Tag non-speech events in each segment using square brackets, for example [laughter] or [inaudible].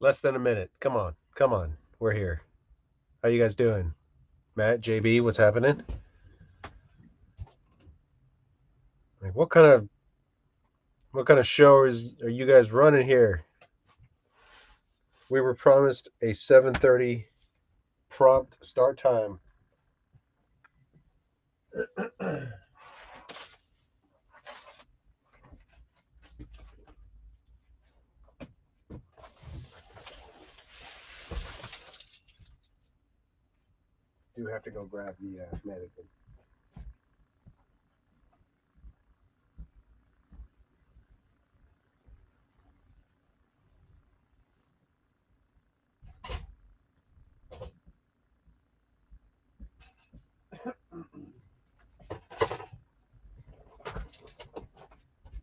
Less than a minute. Come on. Come on. We're here. How you guys doing? Matt, JB, what's happening? Like, what kind of what kind of show is are you guys running here? We were promised a 7:30 prompt start time. [clears throat] Do have to go grab the uh, mannequin. [coughs]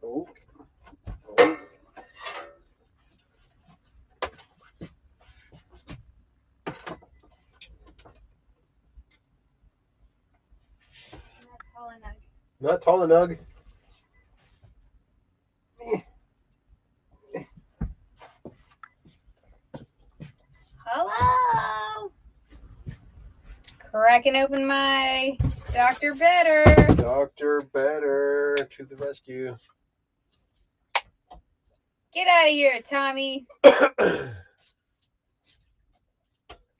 Oh. Not tall enough. Hello. Cracking open my Dr. Better. Doctor Better to the rescue. Get out of here, Tommy. [coughs]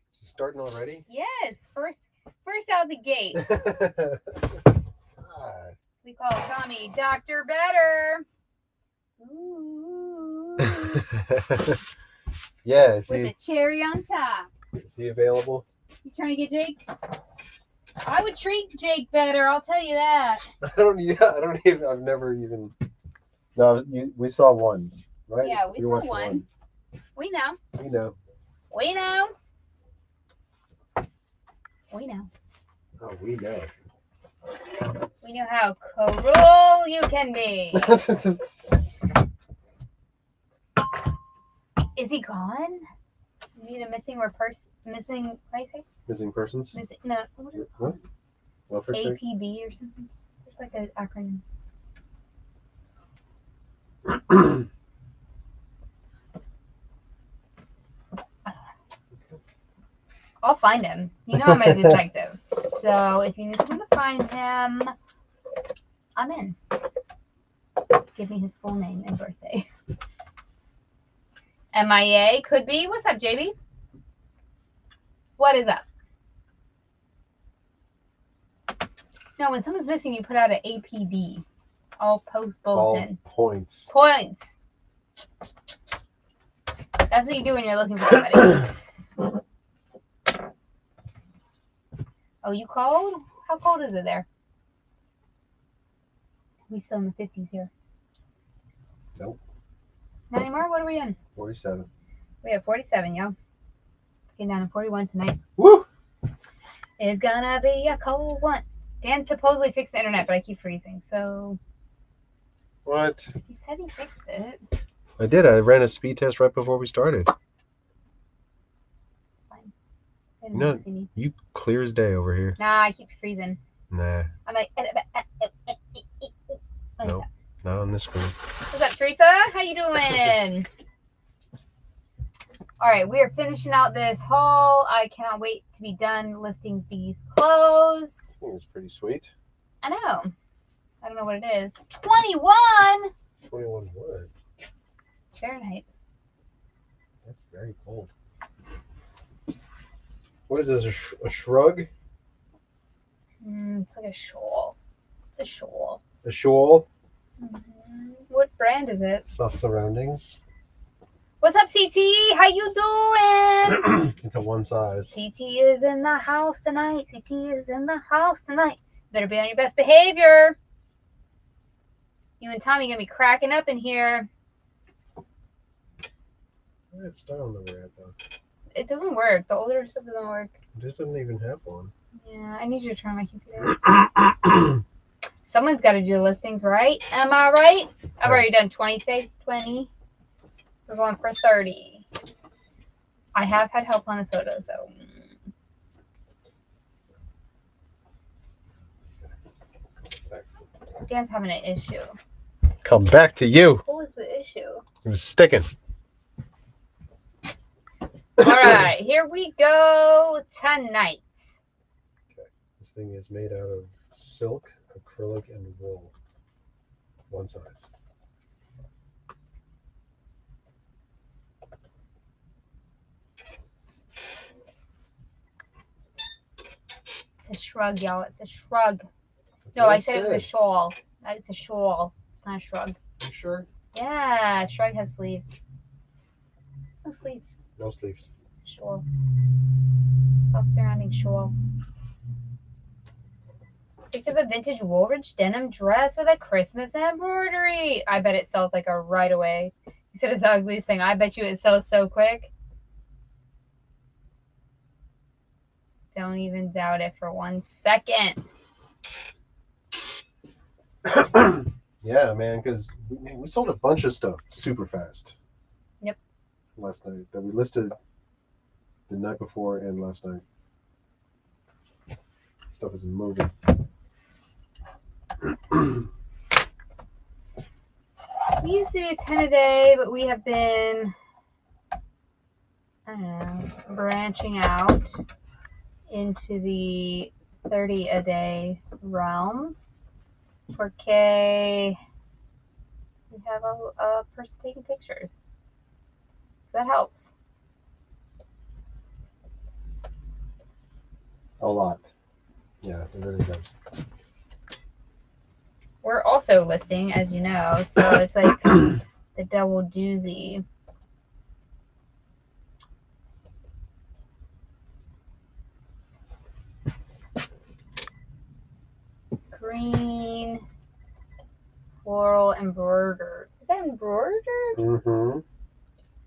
Starting already? Yes, first first out the gate. [laughs] We call Tommy Dr. Better. Ooh, [laughs] yeah, with he, a cherry on top. is he available? You trying to get Jake? I would treat Jake better, I'll tell you that. [laughs] I don't. Yeah, I don't even. I've never even. No, you, we saw one, right? Yeah, we saw watched one. We know. We know. We know. We know. Oh, we know. We know how cruel you can be. [laughs] Is he gone? You need a missing or pers- missing what do say? Missing persons. Missing no what is it What? called? Welfare check? APB or something. There's like an acronym. [clears throat] I'll find him. You know I'm a [laughs] detective. So if you need someone to find him, I'm in. Give me his full name and birthday. MIA could be. What's up, JB? What is up? No, when someone's missing, you put out an APB. All post All bulletin. points. Points. That's what you do when you're looking for somebody. [clears throat] oh, you cold? How cold is it there? We still in the 50s here. Nope. Not anymore? What are we in? Forty-seven. We have 47, yo. It's getting down to 41 tonight. Woo! It's gonna be a cold one. Dan supposedly fixed the internet, but I keep freezing. So What? he said he fixed it. I did. I ran a speed test right before we started. It's fine. They didn't No. see. You clear as day over here. Nah, I keep freezing. Nah, I'm like, eh, eh, eh, like Nope. that. not on this screen. What's up, Teresa? How you doing? [laughs] All right, we are finishing out this haul. I cannot wait to be done listing these clothes. This thing is pretty sweet. I know. I don't know what it is. 21 Twenty-one what? Fahrenheit. That's very cold. What is this? A, sh- a shrug? Mm, it's like a shawl. It's a shawl. A shawl? Mhm. What brand is it? Soft surroundings. What's up, CT? How you doing? [clears throat] it's a one size. CT is in the house tonight. CT is in the house tonight. Better be on your best behavior. You and Tommy gonna be cracking up in here. It's down the red though. It doesn't work. The older stuff doesn't work. This doesn't even have one. Yeah, I need you to turn my computer. [clears throat] Someone's got to do the listings, right? Am I right? I've already done 20 today. 20. We're going for 30. I have had help on the photos, though. Dan's having an issue. Come back to you. What was the issue? It was sticking. All [laughs] right, here we go tonight. Okay. This thing is made out of silk, acrylic, and wool. One size. It's a shrug, y'all. It's a shrug. That's No, I said it was a shawl. It's a shawl. It's not a shrug. You sure? Yeah, shrug has sleeves. It's no sleeves. No sleeves. Sure. Soft surrounding shawl. Picked up a vintage Woolrich denim dress with a Christmas embroidery. I bet it sells like a right away. You said it's the ugliest thing. I bet you it sells so quick. Don't even doubt it for one second. [coughs] yeah, man, because we, we sold a bunch of stuff super fast. Last night that we listed the night before and last night. Stuff isn't moving. We used to do 10 a day, but we have been, I don't know, branching out into the 30 a day realm. For K, we have a, a person taking pictures. That helps. A lot. Yeah, it really does. We're also listing, as you know, so [coughs] it's like the double doozy. Green floral embroidered. Is that embroidered? Mm-hmm.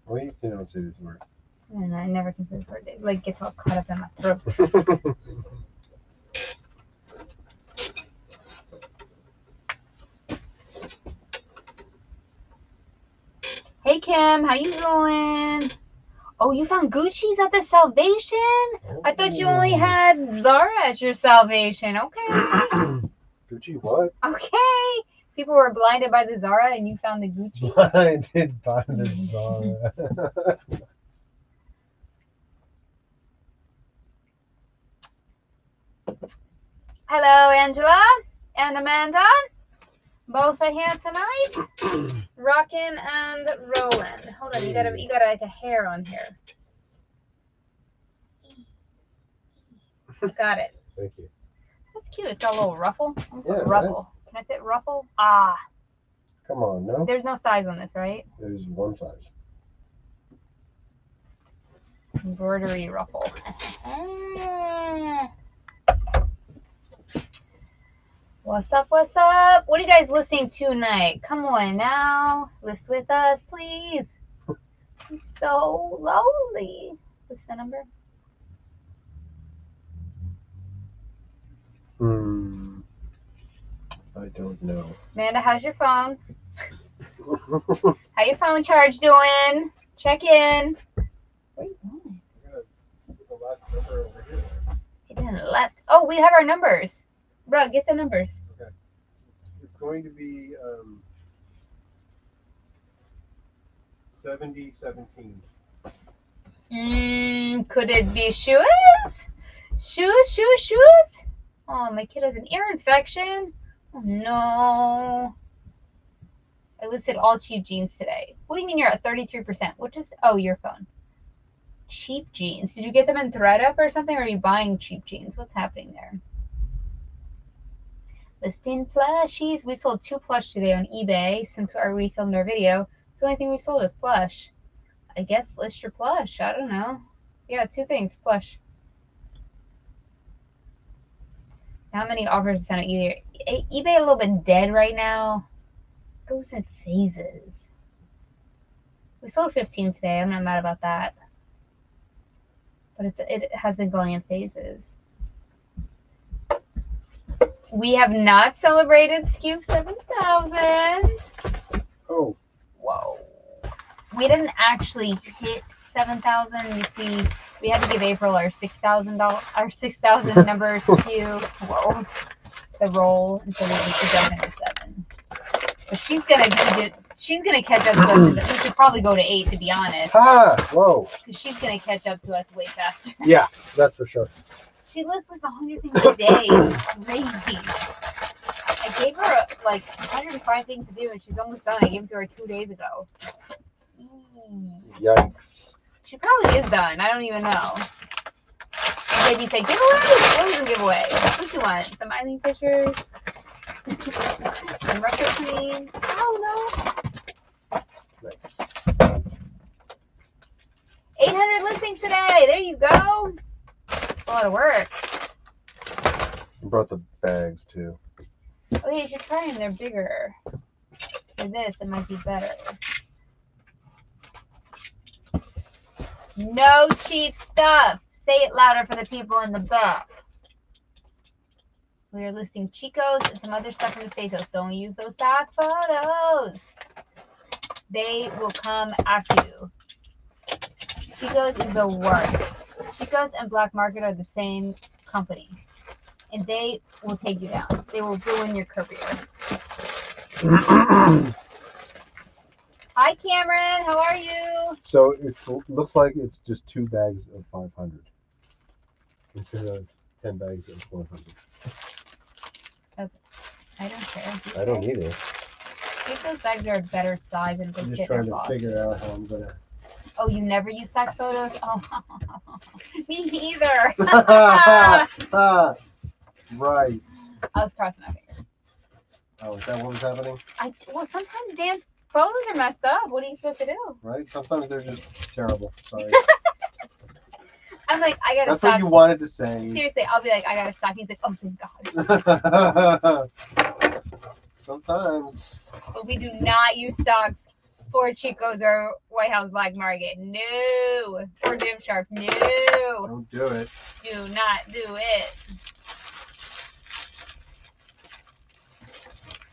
Well, you can don't say this word. And I never can say this word. It like gets all caught up in my throat. [laughs] Hey Kim, how you doing? Oh, you found Gucci's at the Salvation? I thought you only oh. had Zara at your Salvation. Okay. [clears throat] Gucci what? Okay. People were blinded by the Zara and you found the Gucci. [laughs] Did buy the Zara. Hello, Angela and Amanda. Both are here tonight. [clears throat] Rockin' and rolling. Hold on, you got a you got like a hair on here. Got it. Thank you. That's cute. It's got a little ruffle. Yeah, ruffle. Can I fit ruffle? Ah, Come on, no? there's no size on this, right? There's one size. Embroidery ruffle. What's up? What's up? What are you guys listening to tonight? Come on now, list with us, please. He's so lonely. What's the number? Hmm. I don't know. Amanda, how's your phone? How your phone charge doing? Check in. Where you going? the last number over here. He didn't left. Oh, we have our numbers. Bro, get the numbers. It's, it's going to be um, 70 17. Mm, could it be shoes? Shoes, shoes, shoes? Oh, my kid has an ear infection. No. I listed all cheap jeans today. What do you mean you're at 33%? What is, oh, your phone. Cheap jeans. Did you get them in thredUP or something? Or are you buying cheap jeans? What's happening there? Listing plushies. We sold two plush today on eBay since we filmed our video. It's the only thing we've sold is plush. I guess list your plush. I don't know. Yeah, two things. Plush. How many offers sent out either. EBay a little bit dead right now. Goes in phases. We sold 15 today. I'm not mad about that. But it, it has been going in phases. We have not celebrated Scoop 7000. Oh, Whoa. We didn't actually hit 7,000. You see, we had to give April our $6,000, our 6,000 [laughs] numbers to, whoa, the roll. And so we just jumped into seven. But she's going to do she's gonna catch up to us. the- [clears throat] We should probably go to eight to be honest, Ah, whoa. because she's gonna catch up to us way faster. [laughs] Yeah, that's for sure. She lists like a hundred things a day. It's [clears throat] crazy. I gave her like 105 things to do, and she's almost done. I gave it to her two days ago. Yikes. She probably is done. I don't even know. Baby say giveaway. What was the giveaway? What do you want? Some Eileen Fishers? Some Russia cream? I don't know. Nice. 800 listings today. There you go. A lot of work. I brought the bags too. Oh, yeah, you should try them. They're bigger. For this, it might be better. No cheap stuff. Say it louder for the people in the back. We are listing Chicos and some other stuff from the States. Don't use those stock photos. They will come after you. Chicos is the worst. Chicos and Black Market are the same company. And they will take you down. They will ruin your career. [coughs] Hi, Cameron. How are you? so it looks like it's just two bags of 500 instead of 10 bags of 100. I don't care. I don't either. I think those bags are a better size and I'm good just fit in trying to box. figure out how I'm gonna. Oh, you never use stock photos? [laughs] Oh, me neither. [laughs] [laughs] Right. I was crossing my fingers. Oh, is that what was happening? I well, sometimes Dan's photos are messed up. What are you supposed to do? Right? Sometimes they're just terrible. Sorry. I'm like, I gotta That's what stop. you wanted to say. Seriously, I'll be like, I gotta stop. He's like, oh thank God. [laughs] Sometimes. But we do not use stocks for Chico's or White House Black Market. No. Or Gymshark. No. Don't do it. Do not do it.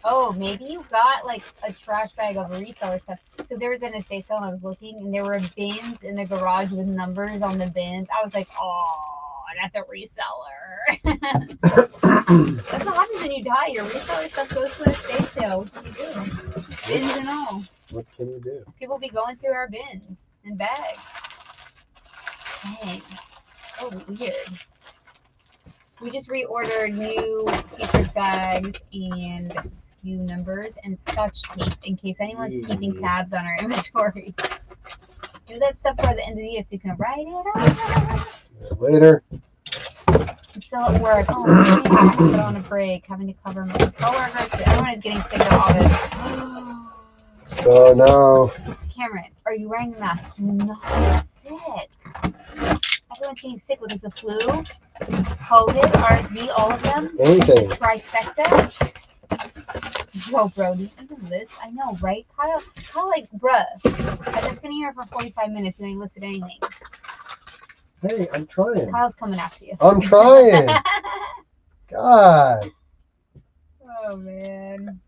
Oh, maybe you got like a trash bag of reseller stuff. So there was an estate sale and I was looking and there were bins in the garage with numbers on the bins. I was like, oh, that's a reseller. [laughs] that's what happens when you die. Your reseller stuff goes to an estate sale. What can you do? Bins and all. what can you do? People be going through our bins and bags. Dang. Oh, weird. We just reordered new t-shirt bags and SKU numbers and scotch tape in case anyone's mm. keeping tabs on our [laughs] inventory. Do that stuff for the end of the year so you can write it up. Later. I'm still at work. Oh man, I have to go on a break, having to cover my coworkers. Everyone is getting sick of all this. Oh no. Cameron, are you wearing a mask? Not sick. Everyone's getting sick with the flu, COVID, RSV, all of them. Anything. Trifecta. Yo, bro, do you even list? I know, right, Kyle? Kyle, like, bruh, I've been sitting here for 45 minutes doing listed anything. Hey, I'm trying. Kyle's coming after you. I'm trying. [laughs] God. oh, man.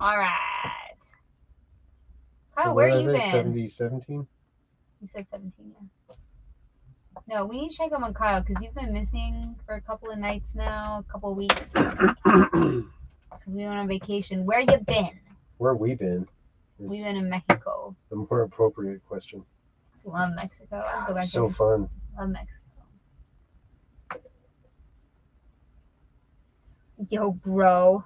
All right. Kyle, So where you been? 70, 17? You said 17, yeah. No, we need to check up on Kyle because you've been missing for a couple of nights now, a couple of weeks. [clears throat] Because we went on vacation. Where you been? Where we been? We've been in Mexico. the more appropriate question. Love Mexico. I'll go back So there. fun. Love Mexico. Yo, bro.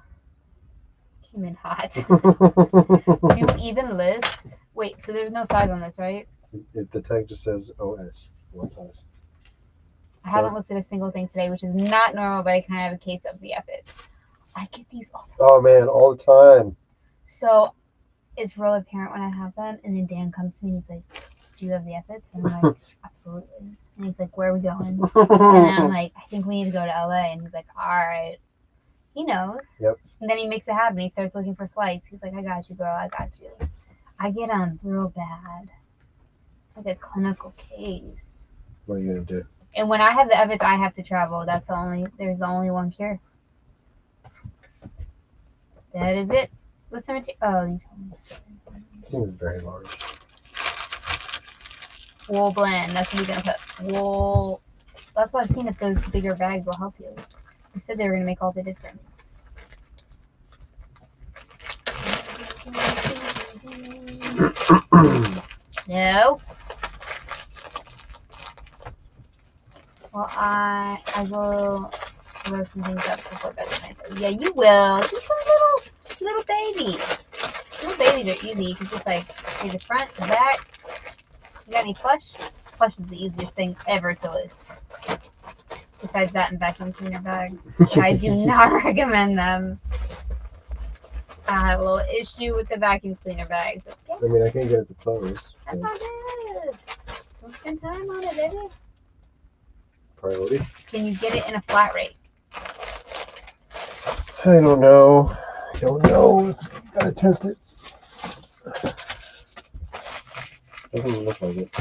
Hot. [laughs] [laughs] Do you even list? Wait, so there's no size on this, right? It, the tag just says OS. What size? I haven't listed a single thing today, which is not normal, but I kind of have a case of the efforts. I get these all the Oh man, all the time. So it's real apparent when I have them, and then Dan comes to me and he's like, "Do you have the efforts?" And I'm like, [laughs] "Absolutely." And he's like, "Where are we going?" And I'm like, "I think we need to go to LA." And he's like, "All right." He knows. Yep. And then he makes it happen. He starts looking for flights. He's like, "I got you, girl. I got you." I get on real bad. It's like a clinical case. what are you gonna do? And when I have the evidence, I have to travel. That's the only. There's the only one cure. That is it. What's the material? Oh, you told me. This thing is very large. Wool blend. That's what we're gonna put. Wool That's why I've seen if those bigger bags will help you. You said they were gonna make all the difference. [coughs] No. Well, I I will roll some things up before bed tonight. Yeah, you will. Are little little babies. Little babies are easy. You can just like do the front, the back. You got any plush? Plush is the easiest thing ever to list. Besides that and vacuum cleaner bags. I do not [laughs] recommend them. I have a little issue with the vacuum cleaner bags. Okay, I mean, I can't get it to close. that's not good. Don't spend time on it, baby. Priority. Can you get it in a flat rate? I don't know. I don't know. Let's gotta test it. Doesn't look like it.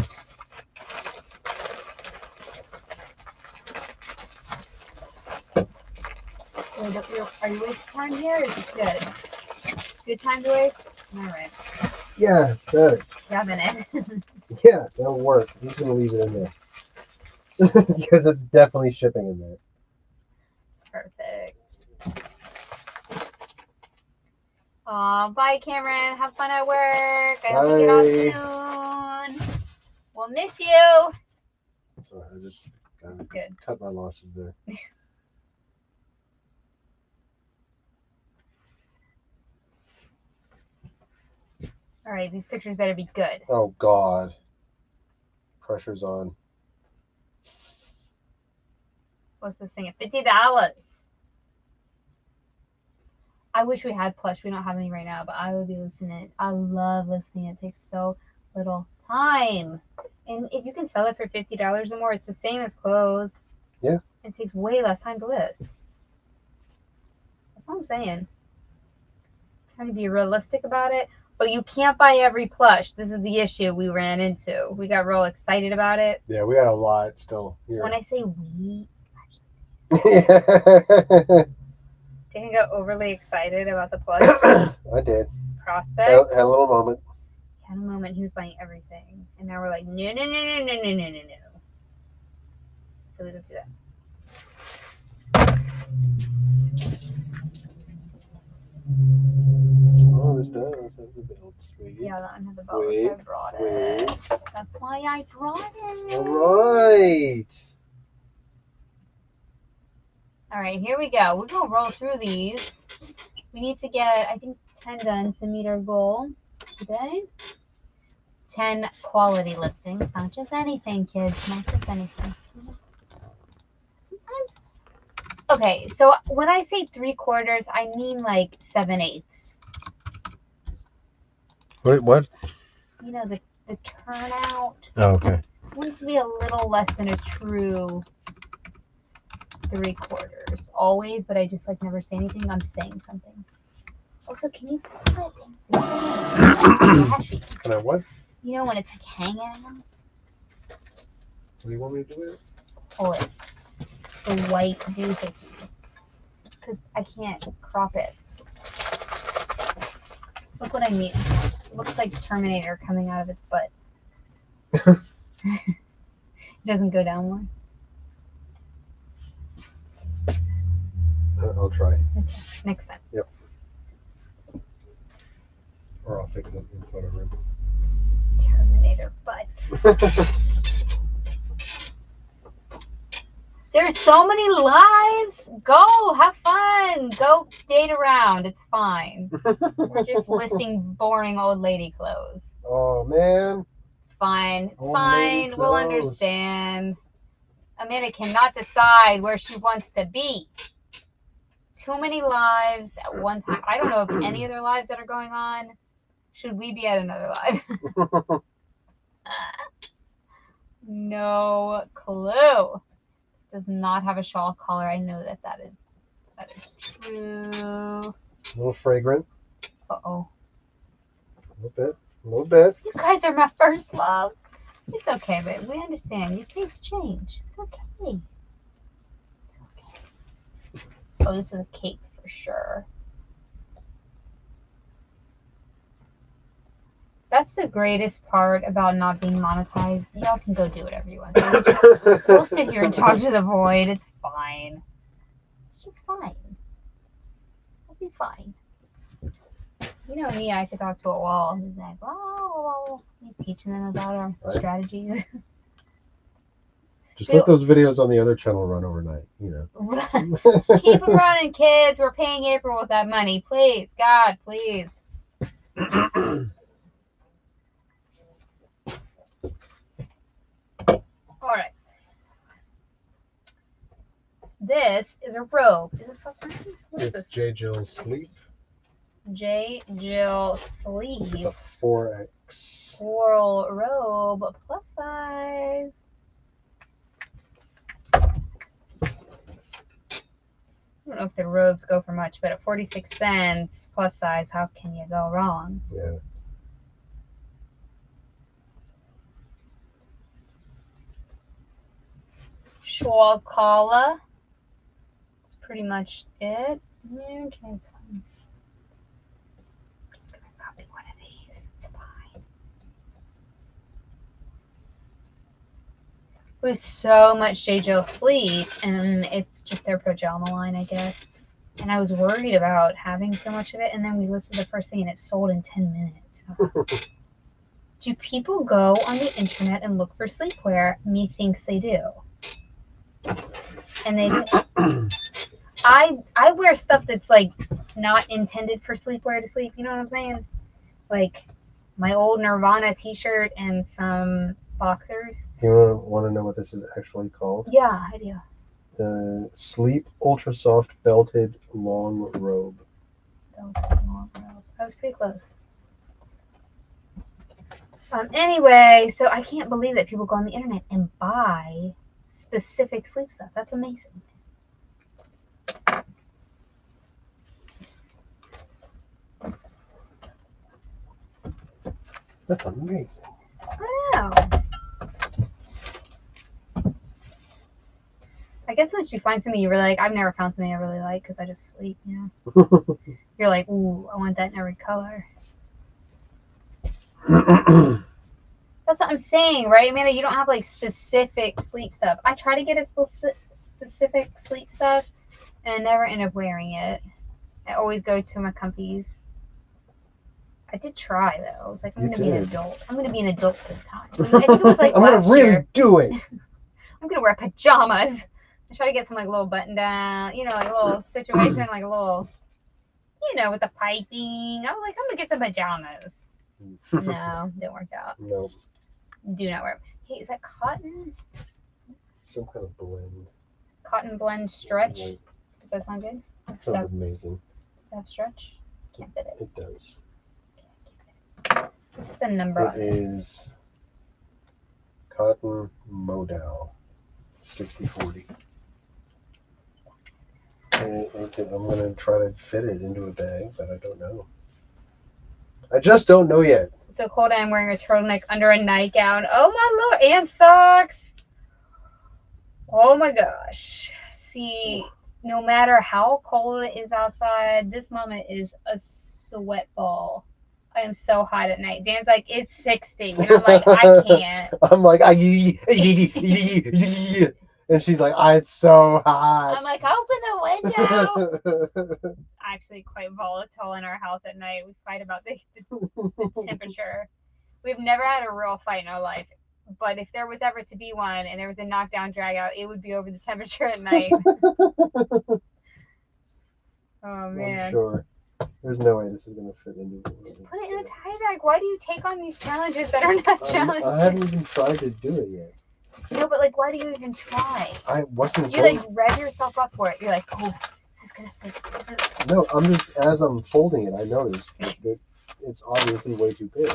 Wait, don't you- Are you wasting time here? Is this good? Good time to waste? All right. Yeah, got it. Grabbing [laughs] it. Yeah, that'll work. I'm just gonna leave it in there. [laughs] because it's definitely shipping in there. Perfect. Aw, bye, Cameron. Have fun at work. I hope you get off soon. We'll miss you. So I just good. cut my losses there. [laughs] All right, these pictures better be good. Oh God. Pressure's on. What's this thing? At fifty dollars. I wish we had plush. We don't have any right now, but I would be listening. I love listening. It takes so little time, and if you can sell it for fifty dollars or more, it's the same as clothes. Yeah. It takes way less time to list. That's all I'm saying. Trying to be realistic about it, but you can't buy every plush. This is the issue we ran into. We got real excited about it. Yeah, we had a lot still here. When I say we, [laughs] didn't get overly excited about the plush [coughs] I did. prospect. Had, had a little moment. Had a moment he was buying everything, and now we're like, no, no, no, no, no, no, no, no, no. So we don't do that. Oh, this does have the build. Sweet. Yeah, that one has a bow, so I Sweet, brought it. That's why I brought it. All right. All right, here we go. We're gonna roll through these. We need to get, I think, ten done to meet our goal today. Ten quality listings, not just anything, kids, not just anything. Sometimes. Okay, so when I say three quarters, I mean like seven eighths. What? What? You know, the the turnout Oh, okay. wants to be a little less than a true three quarters always, but I just like never say anything. I'm saying something. Also, can you put that thing? Can I what? You know when it's like hanging out? What do you want me to do with it? Pull it. The white doohickey. Because I can't crop it. Look what I mean. It looks like Terminator coming out of its butt. [laughs] [laughs] It doesn't go down more. I'll try. Okay. Next time. Yep. Or I'll fix it in photo room. Terminator butt. [laughs] There's so many lives. Go, have fun. Go date around. It's fine. We're just [laughs] listing boring old lady clothes. oh man. It's fine. It's Old fine. We'll clothes. understand. Amanda cannot decide where she wants to be. Too many lives at one time. I don't know if any other lives that are going on. Should we be at another live? [laughs] [laughs] no clue. Does not have a shawl collar. I know that that is that is true. A little fragrant. Uh oh. A little bit. A little bit. You guys are my first love. It's okay, but we understand. These things change. It's okay. It's okay. Oh, this is a cape for sure. That's the greatest part about not being monetized. Y'all can go do whatever you want. [laughs] do. Just, we'll sit here and talk to the void. It's fine. It's just fine. It'll be fine. You know me, I could talk to a wall. He's like, oh, teaching them about our Right. strategies. Just let those videos on the other channel run overnight. You know. [laughs] Keep them running, kids. We're paying April with that money. Please, God, please. [clears throat] All right. This is a robe. Is this what is it's this? J. Jill Sleep. J. Jill Sleep. It's a 4X. floral robe plus size. I don't know if the robes go for much, but at 46 cents plus size, how can you go wrong? Yeah. Shawl. That's pretty much it. Okay, it's fine. I'm just gonna copy one of these. It's fine. We have so much J. Jill sleep, and it's just their pajama line, I guess. And I was worried about having so much of it, and then we listed the first thing, and it sold in 10 minutes. [laughs] do people go on the internet and look for sleepwear? Methinks they do. And they. I I wear stuff that's like not intended for sleepwear to sleep. You know what I'm saying? Like my old Nirvana T-shirt and some boxers. You want to know what this is actually called? Yeah, I do. Uh, Sleep Ultra Soft Belted Long Robe. That long robe. That was pretty close. Um. Anyway, so I can't believe that people go on the internet and buy specific sleep stuff. That's amazing. That's amazing. Wow. I guess once you find something you really like, I've never found something I really like because I just sleep, you know. [laughs] You're like, ooh, I want that in every color. [clears throat] That's what I'm saying, right, Amanda? You don't have like specific sleep stuff. I try to get a speci- specific sleep stuff and I never end up wearing it. I always go to my comfies. I did try though. I was like, I'm You gonna be an adult. I'm gonna be an adult this time. I think it was like [laughs] I'm gonna really year. do it. [laughs] I'm gonna wear pajamas. I try to get some like little button down, you know, like a little [clears throat] situation, like a little, you know, with the piping. I was like, I'm gonna get some pajamas. [laughs] No, didn't work out. no, Do not wear. Hey, is that cotton? some kind of blend. Cotton blend stretch? Like, Does that sound good? that sounds that, amazing. does that have stretch? Can't fit it. It does. What's the number It on this? is cotton modal 6040. And it- I'm going to try to fit it into a bag, but I don't know. I just don't know yet. It's so cold. I'm wearing a turtleneck under a nightgown. Oh my lord, and socks. Oh my gosh. See, no matter how cold it is outside, this moment is a sweat ball. I am so hot at night. Dan's like, it's 60. And I'm like, I [laughs] can't. I'm like, I, [laughs] and she's like, I, it's so hot. I'm hot. like, open the window. [laughs] Actually, quite volatile in our house at night. We fight about the, the [laughs] temperature. We've never had a real fight in our life. But if there was ever to be one and there was a knockdown drag out, it would be over the [laughs] temperature at night. oh I'm man. sure. There's no way this is going to fit into Just put it in a tie bag. Why do you take on these challenges that are not Um, challenges? I haven't even tried to do it yet. No, but like, why do you even try? I wasn't. You going- like rev yourself up for it. You're like, oh, this is gonna fit. This is... No, I'm just as I'm folding it, I noticed that, that it's obviously way too big.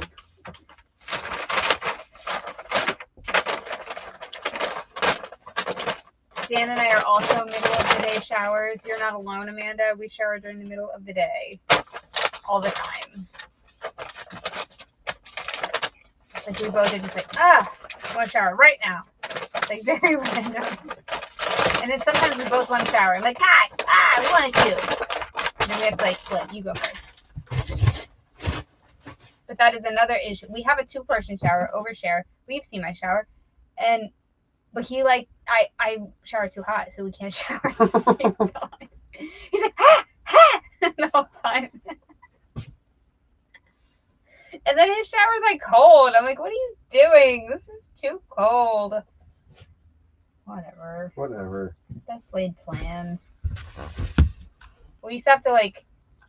Dan and I are also middle of the day showers. You're not alone, Amanda. We shower during the middle of the day, all the time. Like we both are just like, ah, I want to shower right now. Like [laughs] very random. And then sometimes we both want to shower. I'm like, hi, ah, we want to too. And then we have to like split. You go first. But that is another issue. We have a two person shower, overshare. We've seen my shower, and but he like I I shower too hot, so we can't [laughs] shower at the same [laughs] time. He's like ha ha the whole time. And then his shower's like cold. I'm like, what are you doing? This is too cold. Whatever. Whatever. Best laid plans. We used to have to like,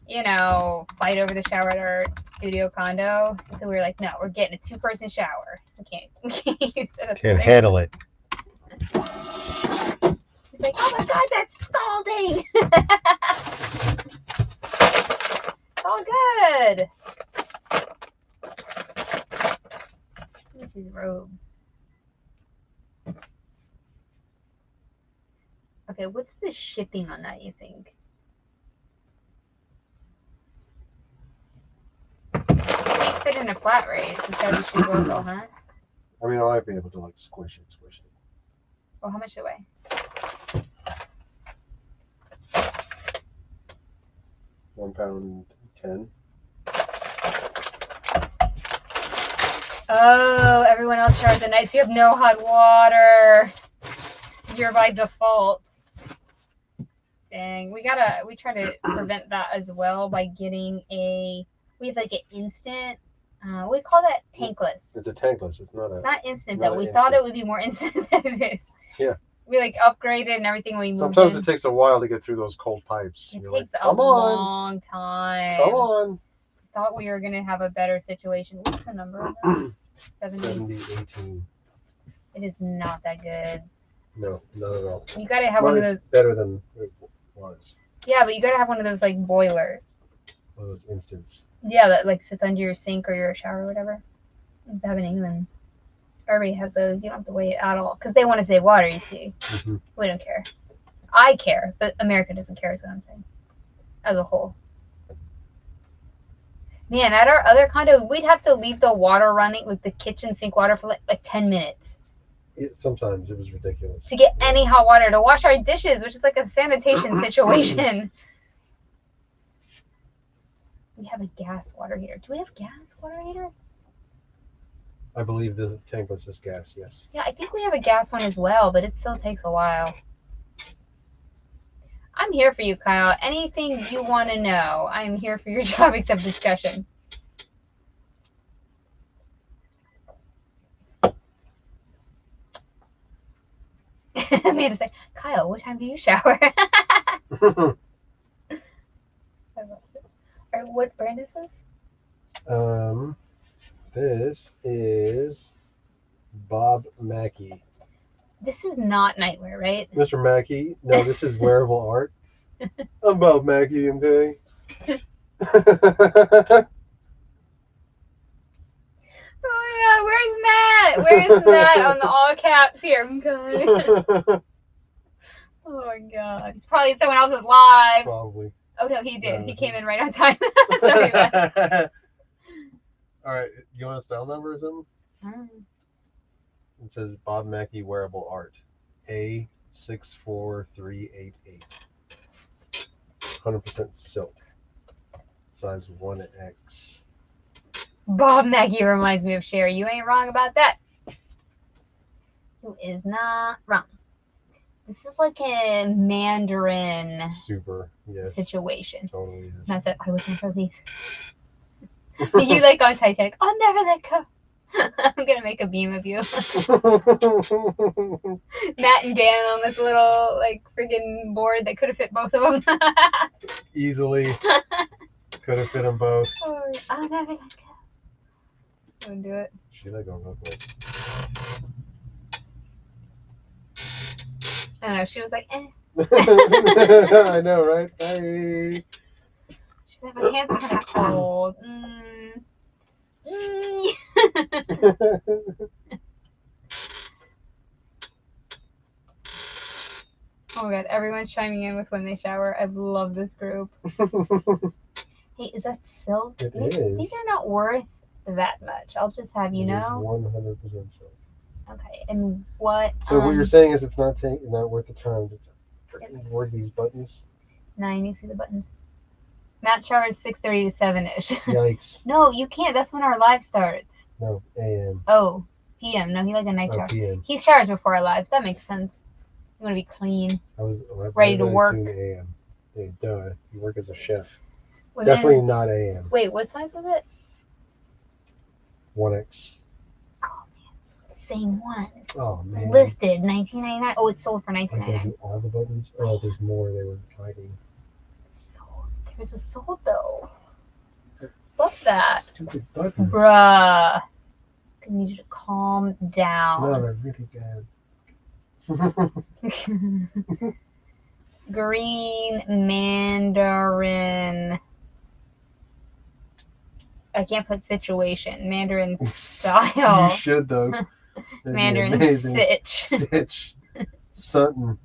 you know, fight over the shower at our studio condo. So we were like, no, we're getting a two person shower. We can't [laughs] we can't use it Can't handle it. He's like, oh my god, that's scalding. it's [laughs] all good. Where's these robes? Okay, what's the shipping on that, you think? Can't fit in a flat rate. It's gotta shoe local, huh? I mean, I might be able to like squish it, squish it. Well, how much do weigh? One pound ten. Oh, everyone else showers at night, so you have no hot water. So you're by default. Dang, we gotta we try to prevent that as well by getting a we have like an instant. Uh, we call that tankless. It's a tankless. It's not a. It's not instant Not though. We thought it would be more instant [laughs] than it is. Yeah. We like upgraded and everything we Sometimes in. it takes a while to get through those cold pipes. It You're takes like, a Come on, long time. come on. Thought we were gonna have a better situation. What's the number? on that? [clears throat] Seventy. 70, 18. It is not that good. No, not at all. You gotta have one of those. better than was. Yeah, but you gotta have one of those like boiler. One of those instants. Yeah, that like sits under your sink or your shower or whatever. They have in England. Everybody has those. You don't have to wait at all because they want to save water. You see, Mhm. we don't care. I care, but America doesn't care. Is what I'm saying, as a whole. Man, at our other condo, we'd have to leave the water running, like the kitchen sink water, for like, like ten minutes It, sometimes it was ridiculous. to get any hot water to wash our dishes, which is like a sanitation [coughs] situation. We have a gas water heater. Do we have gas water heater? I believe the tankless is gas. Yes. Yeah, I think we have a gas one as well, but it still takes a while. I'm here for you, Kyle. Anything you want to know, I'm here for your [laughs] job except discussion. [laughs] Amanda say, Kyle, what time do you shower? [laughs] or what brand is this? um, this is Bob Mackie. This is not nightwear, right? Mr. Mackey. No, this is wearable art. [laughs] I'm Bob Mackie. Okay. Oh my god, where's Matt? Where's [laughs] Matt on the all caps here? Okay. [laughs] Oh my god. It's probably someone else's live. Probably. Oh no, he did. He Uh, came in right on time. [laughs] Sorry about that. All right. You want a style number or something? Mm. It says Bob Mackie wearable art. A six four three eight eight. Hundred percent silk. Size one X. Bob Mackie reminds me of Sherry. You ain't wrong about that. You is not wrong. This is like a Mandarin Super. Yes. situation. Totally is. Not that I would never leave. [laughs] you like on Titanic. I'll never let go. [laughs] I'm gonna make a beam of you. [laughs] Matt and Dan on this little like friggin' board that could have fit both of them. Easily. Could have fit them both. I'll never let go. I'm gonna do it. She let go real quick. I don't know. She was like, eh. [laughs] I know, right? Bye. She's like, my hands are kind of cold. Mm. [laughs] Oh my god, everyone's chiming in with when they shower. I love this group. [laughs] Hey, is that silk? It these, is. these are not worth that much. I'll just have you know. One hundred percent. Okay, and what? So what um, you're saying is it's not taking not worth the time to word these buttons. Nine, you see the buttons. Matt showers six thirty to seven ish. [laughs] Yikes. no, you can't. That's when our live starts. No, AM. Oh, PM. No, he like a night Oh, shower. PM. He showers before our lives. That makes sense. You want to be clean. I was why Ready to work. AM. Yeah, duh. You work as a chef. What Definitely is- not AM. Wait, what size was it? 1X. It's the same one. It's Oh man. listed 19.99. Oh, it's sold for 19.99. do all the buttons. Oh, there's more. They were hiding. Sold. There's a sold though. Fuck that, Stupid buttons. bruh. I need you to calm No, down. they're really bad. [laughs] Green Mandarin. I can't put situation. Mandarin [laughs] style. you should though. [laughs] That'd Mandarin sitch. Sitch. [laughs] Sutton.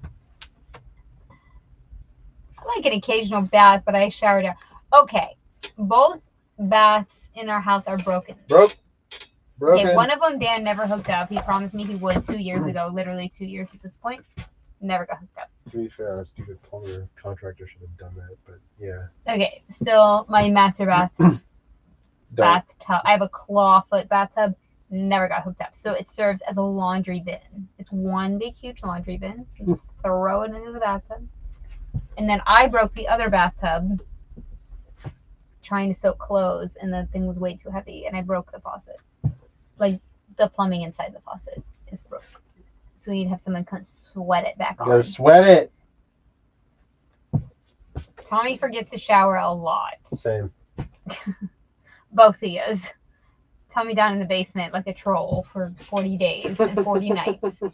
I like an occasional bath, but I showered. Okay, both baths in our house are broken. Broke. Broken. Okay, one of them Dan never hooked up. He promised me he would two years mm. ago, literally two years at this point. Never got hooked up. to be fair, a stupid plumber contractor should have done that, but yeah. Okay, still my master bath [clears throat] Don't. bathtub. I have a claw foot bathtub. Never got hooked up. So it serves as a laundry bin. It's one big huge laundry bin. You just hmm. throw it into the bathtub. And then I broke the other bathtub trying to soak clothes and the thing was way too heavy and I broke the faucet. Like the plumbing inside the faucet is broke. So we need to have someone come sweat it back on. gotta sweat it. Tommy forgets to shower a lot. Same. [laughs] both of yous. Tommy down in the basement like a troll for 40 days and 40 [laughs] nights. I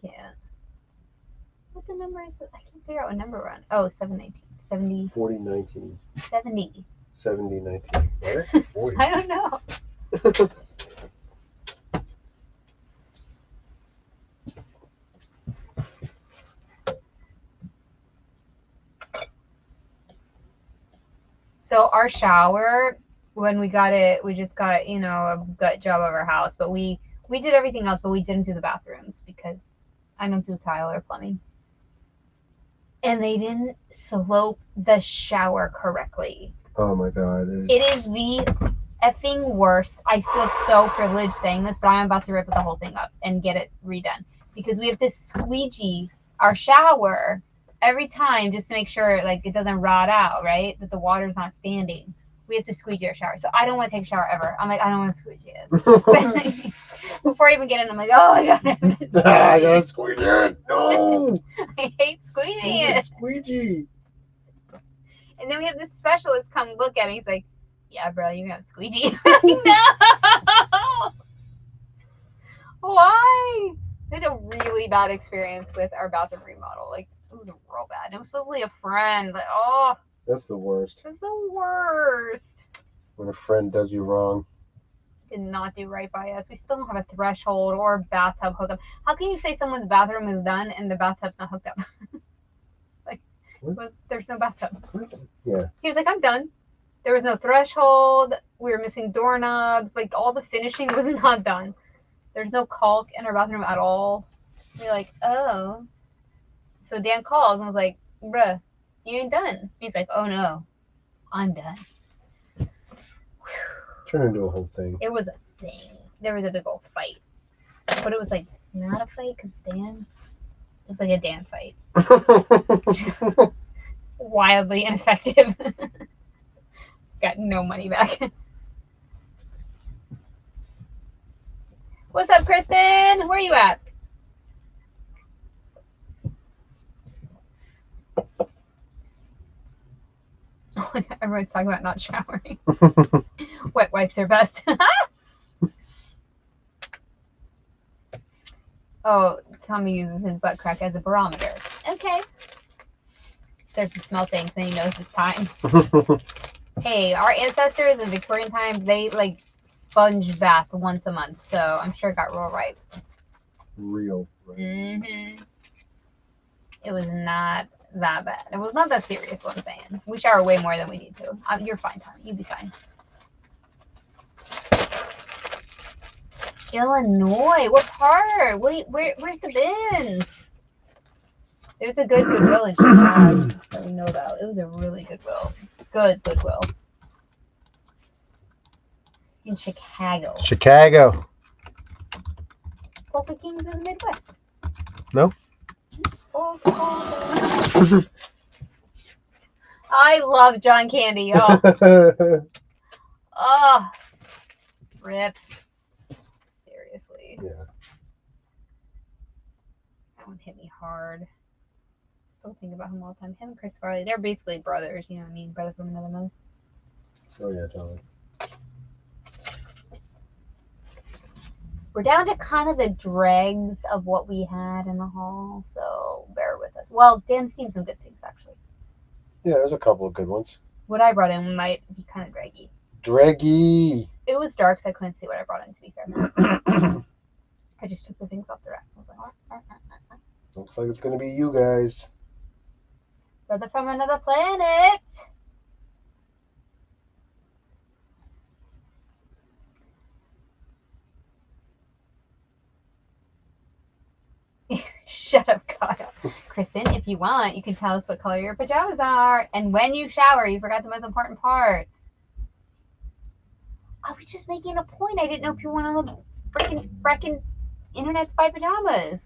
can't. What the number is? I can't figure out what number we're on. Oh, 719. 70. 40, 19, 70. 70, 19. Why did I say 40? I don't know. [laughs] So our shower, when we got it, we just got you know a gut job of our house, but we we did everything else, but we didn't do the bathrooms because I don't do tile or plumbing, and they didn't slope the shower correctly. oh my god. It is, It is the effing worst. I feel so privileged saying this, but I'm about to rip the whole thing up and get it redone because we have to squeegee our shower every time just to make sure like it doesn't rot out, right? That the water's not standing. We have to squeegee our shower. So I don't want to take a shower ever. I'm like, I don't want to squeegee it. [laughs] [laughs] Before I even get in, I'm like, oh my god, I have to [laughs] I gotta squeegee it. No. I hate squeegeeing it. Squeegee. And then we have this specialist come look at me. He's like, "Yeah, bro, you have squeegee." no. Why? I had a really bad experience with our bathroom remodel. Like it was real bad. And it was supposedly a friend. but oh, That's the worst. it was the worst. When a friend does you wrong. Did not do right by us. We still don't have a threshold or a bathtub hookup. How can you say someone's bathroom is done and the bathtub's not hooked up? [laughs] like, was, there's no bathtub. Yeah. He was like, I'm done. There was no threshold. We were missing doorknobs. Like all the finishing was [laughs] not done. There's no caulk in our bathroom at all. We're like, oh. So Dan calls and was like, bruh, you ain't done. He's like, oh no, I'm done. Turn into a whole thing. It was a thing. There was a big old fight. But it was like not a fight because Dan, it was like a Dan fight. [laughs] Wildly ineffective. [laughs] Got no money back. [laughs] What's up, Kristen? Where are you at? Oh my God, [laughs] everyone's talking about not showering. [laughs] Wet wipes are best. [laughs] oh, Tommy uses his butt crack as a barometer. Okay. Starts to smell things and he knows it's time. Hey, our ancestors in Victorian times, they like sponge bath once a month, so I'm sure it got real right. Real. Right? hmm It was not that bad. It was not that serious. What I'm saying, we shower way more than we need to. Um, you're fine, Tommy. You'll be fine. Illinois, what part? Wait, where? Where's the bins? It was a good Goodwill in Chicago that we know about. It was a really good Goodwill. Good Goodwill. In Chicago. Chicago. Polka Kings of the Midwest. No. [laughs] I love John Candy. Oh, [laughs] oh. Rip. Seriously. yeah. That one hit me hard. Still think about him all the time. Him and Chris Farley, they're basically brothers, you know what I mean? Brother from another mother. Oh yeah, totally. We're down to kind of the dregs of what we had in the hall, so bear with us. Well, Dan's seen some good things actually. Yeah, there's a couple of good ones. What I brought in might be kind of draggy. Dreggy. It was dark, so I couldn't see what I brought in. To be fair, [clears throat] I just took the things off the rack. I was like, "Ah, ah, ah, ah, ah." Looks like it's gonna be you guys. brother from another planet. Shut up, Kyle. Kristen, if you want, you can tell us what color your pajamas are. And when you shower, you forgot the most important part. I was just making a point. I didn't know if you wanted to freaking freaking internet spy pajamas.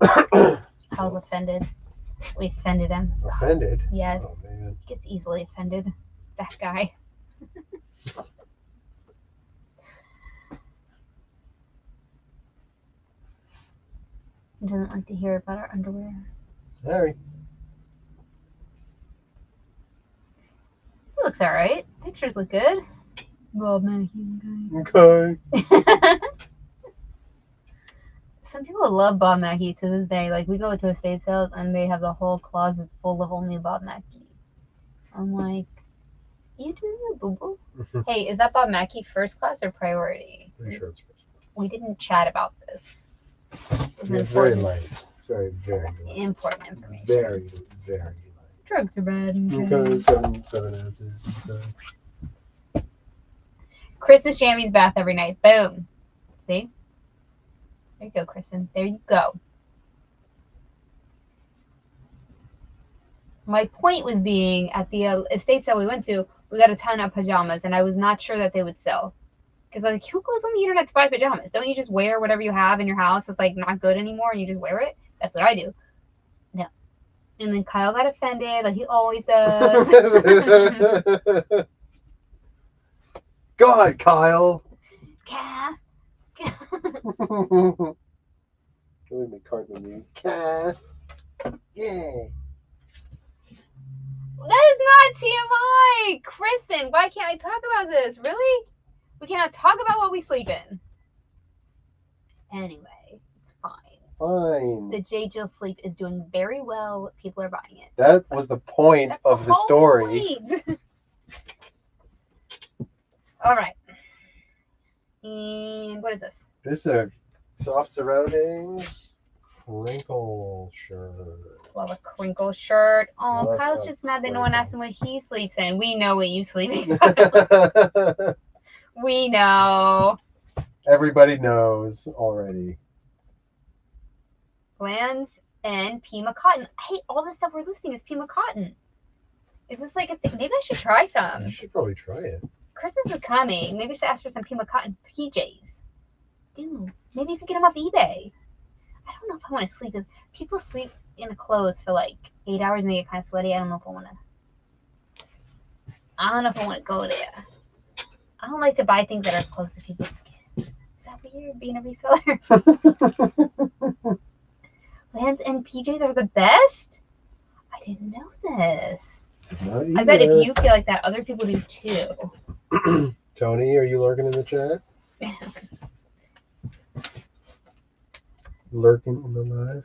[coughs] Kyle's offended. We offended him. Offended. Yes, Oh man. he gets easily offended. That guy. [laughs] he doesn't like to hear about our underwear. Sorry. He looks alright. Pictures look good. Bob Mackie Okay. guy. [laughs] Some people love Bob Mackie to this day. Like we go to estate sales and they have the whole closets full of only Bob Mackie. I'm like, you do you, boo boo. Mm-hmm. hey, is that Bob Mackie first class or priority? Pretty sure it's first. We didn't chat about this. This It's very important, light. It's very, very light. important information. Very, very light. Drugs are bad. Okay. Seven, seven ounces. Okay. Christmas jammies bath every night. Boom. See? There you go, Kristen. There you go. My point was being at the uh, estate sale we went to, we got a ton of pajamas, and I was not sure that they would sell. Because like, who goes on the internet to buy pajamas? Don't you just wear whatever you have in your house that's like not good anymore, and you just wear it? That's what I do. No. And then Kyle got offended, like he always does. [laughs] [laughs] Go ahead, Kyle. Ca- Really [laughs] make Cartman mean. Cat. Yeah. That is not TMI! Kristen, why can't I talk about this? Really? We cannot talk about what we sleep in. Anyway, it's fine. Fine. The J. Jill sleep is doing very well. People are buying it. That was the point That's of the whole story. [laughs] All right. And what is this? This is a soft surroundings crinkle shirt. Love a crinkle shirt. Oh, Love Kyle's just mad that no one asked him what he sleeps in. We know what you sleep [laughs] in. [laughs] We know. Everybody knows already. Glands and Pima cotton. Hey, all the stuff we're listing is Pima cotton. Is this like a thing? Maybe I should try some. You should probably try it. Christmas is coming. Maybe I should ask for some Pima cotton PJs. Dude, maybe you could get them off eBay. I don't know if I want to sleep. People sleep in clothes for like eight hours and they get kind of sweaty. I don't know if I want to. I don't know if I want to go there. I don't like to buy things that are close to people's skin. Is that weird being a reseller? [laughs] Lands End PJs are the best? I didn't know this. I bet if you feel like that, other people do too. [clears throat] Tony, are you lurking in the chat? [laughs] Lurking in the live?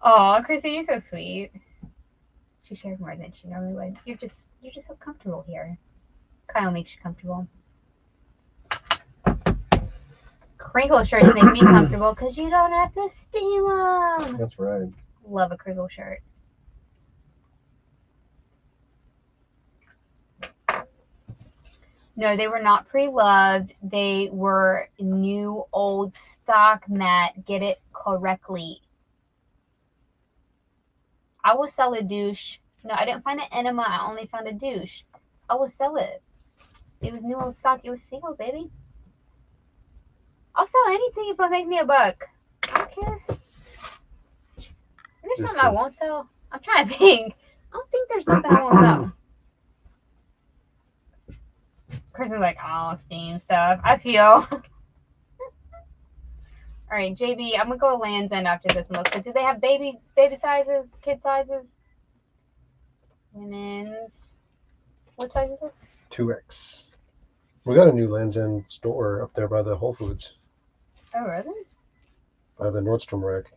Oh, Chrissy, you're so sweet. She shared more than she normally would. You're just you're just so comfortable here. Kyle makes you comfortable. Crinkle shirts make me comfortable because you don't have to steam them. That's right. Love a crinkle shirt. No, they were not pre-loved. They were new old stock, Matt. Get it correctly. I will sell a douche. No, I didn't find an enema. I only found a douche. I will sell it. It was new old stock. It was sealed, baby. I'll sell anything if it make me a buck. I don't care. Is there Just something I won't sell? I'm trying to think. I don't think there's something I won't sell. Kristen's like, oh, Steam stuff. I feel. All right, JB, I'm gonna go to Land's End after this look. But do they have baby baby sizes, kid sizes, women's? What size is this? 2X. We got a new Lands End store up there by the Whole Foods, Oh, really? by the Nordstrom rack.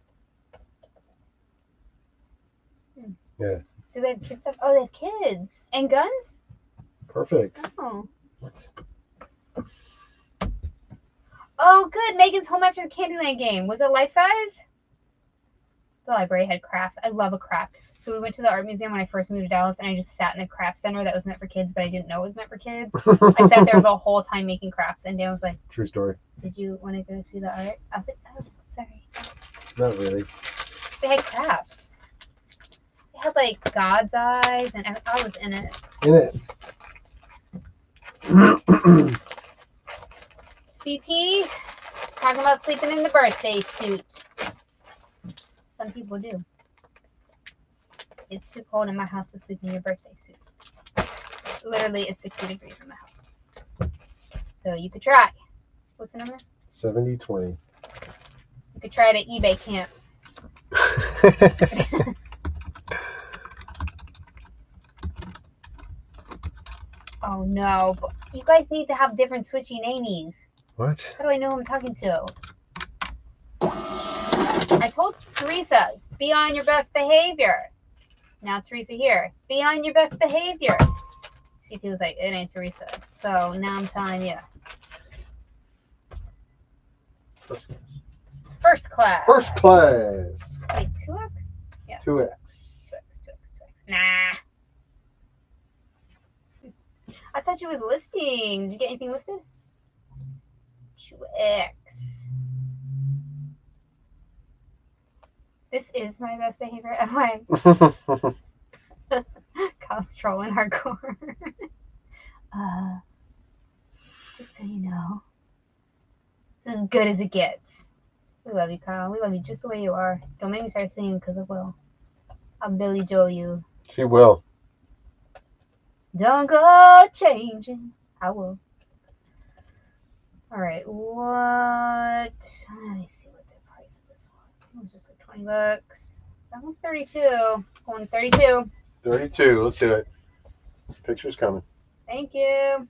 Hmm. Yeah. Do they have kids stuff? Oh, they have kids and guns. Perfect. Oh, What? Oh, good. Megan's home after the Candyland game. Was it life size? The library had crafts. I love a craft. So we went to the art museum when I first moved to Dallas, and I just sat in a craft center that was meant for kids, but I didn't know it was meant for kids. I sat there the whole time making crafts, and Dan was like, True story. "Did you want to go see the art?" I was like, "Oh, sorry." Not really. They had crafts. They had like God's eyes, and I, I was in it. In it. [clears throat] CT talking about sleeping in the birthday suit. Some people do. It's too cold in my house to sleep in your birthday suit. Literally, it's 60 degrees in the house. So you could try. What's the number? 70 20. You could try it at eBay camp. [laughs] Oh no, but you guys need to have different switchy namies. What? How do I know who I'm talking to? I told Teresa, be on your best behavior. Now Teresa here, be on your best behavior. CT was like, it ain't Teresa. So now I'm telling you, first class. First class. First class. Wait, two X? Yeah. 2X. Two X, two X, two X. Nah. [laughs] I thought you was listing. Did you get anything listed? Two X. This is my best behavior. Am I Kyle's trolling hardcore? [laughs] uh, just so you know, this is as good as it gets. We love you, Kyle. We love you just the way you are. Don't make me start singing because it will. I'll Billy Joel you. she will. Don't go changing. I will. All right, what? Let me see what the price of this was. It was just like 20 bucks. That was 32. Going 32. 32. Let's do it. Picture's coming. Thank you.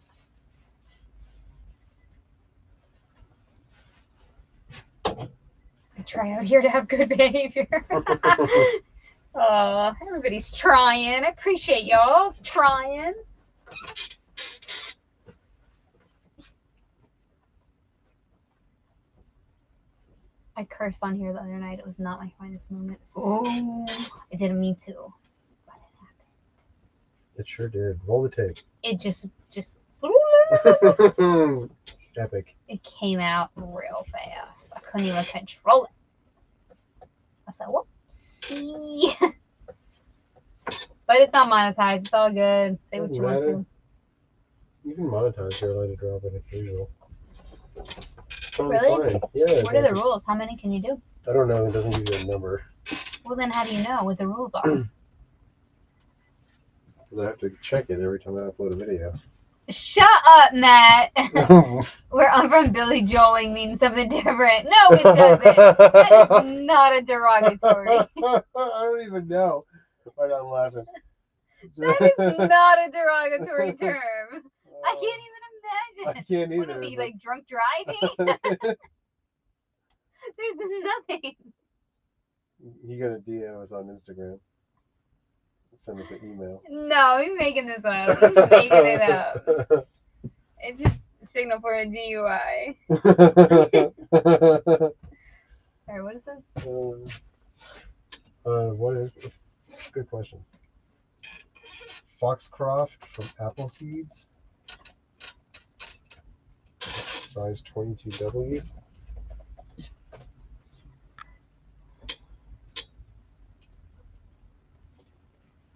I try out here to have good [laughs] behavior. [laughs] oh, everybody's trying. I appreciate y'all trying. I cursed on here the other night. It was not my finest moment. Oh, I didn't mean to. But it happened. It sure did. Roll the tape. It just, just, [laughs] [laughs] Epic. it came out real fast. I couldn't even control it. I said, whoopsie. [laughs] but it's not monetized. It's all good. Say what you want to. You can monetize your allowed to drop it occasional. It's totally Really? fine. Yeah. What are the rules? How many can you do? I don't know. It doesn't give you a number. Well, then how do you know what the rules are? [clears throat] Because I have to check it every time I upload a video. Shut up, Matt. [laughs] [laughs] Where I'm from, Billy Joeling means something different. No, it doesn't. That is [laughs] not a derogatory. I don't even know. But I'm laughing. That is not a derogatory term. I can't even I can't either. Would it be but- like drunk driving? [laughs] [laughs] There's nothing. He got a DM us on Instagram. Send us an email. No, you're making this up. You're [laughs] making it up. It's just a signal for a DUI. All right, what is this? uh, uh, what is? Good question. Foxcroft from Appleseed's. Size 22W.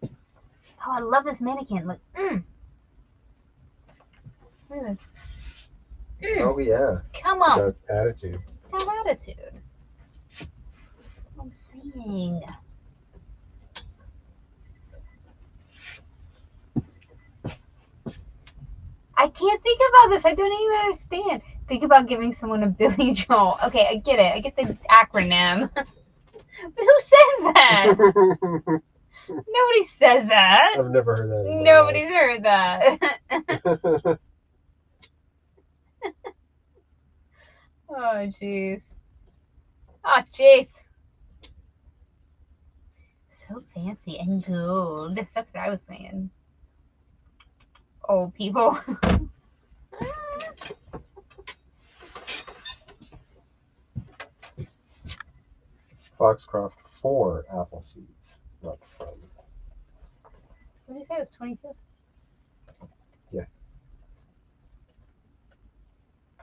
Oh, I love this mannequin. Look. Mm. Look at this. Mm. Oh yeah, Come on. that attitude. It's got attitude. That's what I'm saying. I can't think about this. I don't even understand. Think about giving someone a Billy [laughs] Joel. Okay, I get it. I get the acronym. [laughs] but who says that? [laughs] Nobody says that. I've never heard that. Nobody's heard that. oh, jeez. Oh, jeez. So fancy and gold. That's what I was saying. Old people. [laughs] Foxcroft four Appleseed's, not from. what did you say? It was 22?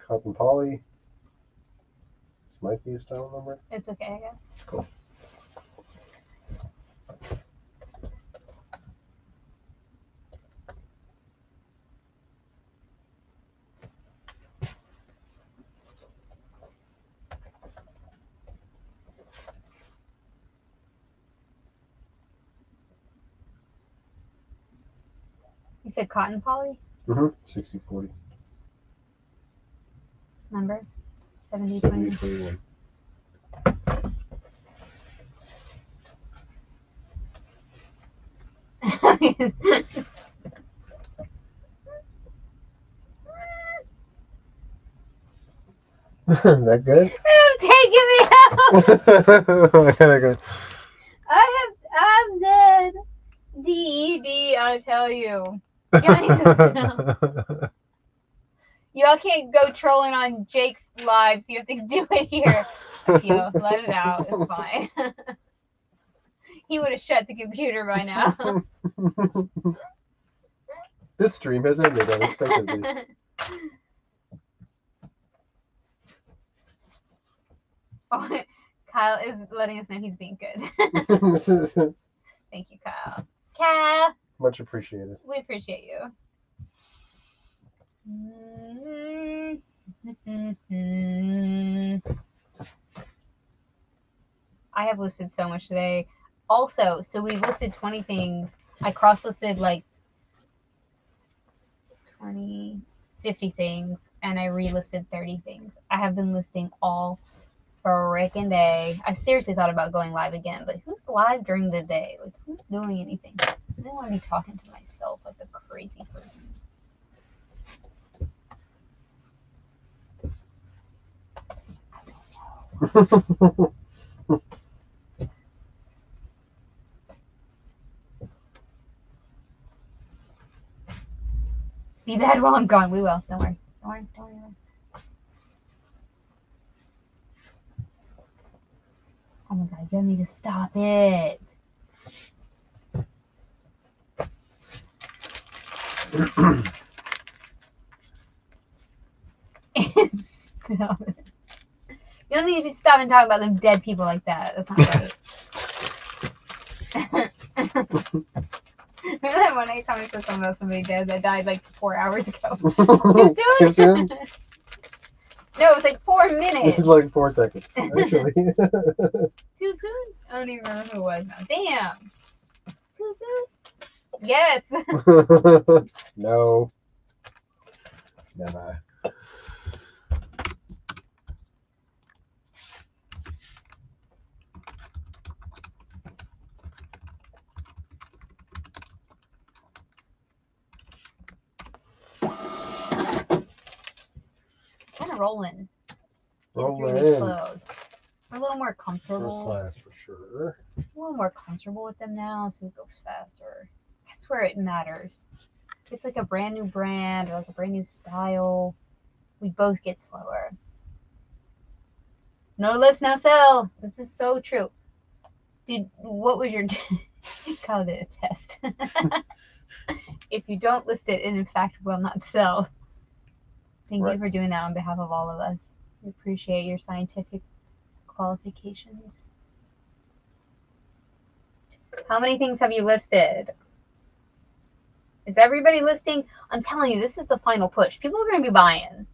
Cotton poly. This might be a style number. It's okay, I guess. Cool. Said cotton poly? Mm-hmm. 60 40. Number? 70, 70 20. 21. [laughs] that good? [laughs] You've taken me out! [laughs] Kinda good. I have, I'm dead. DED, I tell you. [laughs] Y'all can't go trolling on Jake's lives. You have to do it here. Yo, let it out. It's fine. [laughs] he would have shut the computer by now. [laughs] this stream has ended unexpectedly. oh, Kyle is letting us know he's being good. Thank you, Kyle. Kyle, Much appreciated. we appreciate you. I have listed so much today. Also, so we listed 20 things. I cross listed like 20, 50 things, and I relisted 30 things. I have been listing all freaking day. I seriously thought about going live again, but who's live during the day? Like, who's doing anything? I don't want to be talking to myself like a crazy person. Be bad while I'm gone. We will. Don't worry. Don't worry. Don't worry. Oh my god, you need to stop it. Stop it. You don't need to be stopping talking about them dead people like that. That's not right. [laughs] Remember that one I commented something about somebody dead that died like four hours ago? [laughs] Too soon? Too soon? [laughs] No, it was like four minutes. It's like four seconds, actually. Too soon? I don't even remember who it was now. Damn. Too soon? Yes. [laughs] [laughs] no. Never. kind of rolling. Roll through these clothes. We're a little more comfortable. First class for sure. a little more comfortable with them now, so it goes faster. I swear it matters. If it's like a brand new brand or like a brand new style, we both get slower. No list, no sell. This is so true. Did what was your Kyle did a test? [laughs] if you don't list it, it in fact will not sell. Thank Right. you for doing that on behalf of all of us. We appreciate your scientific qualifications. How many things have you listed? Is everybody listing? I'm telling you, this is the final push. People are going to be buying.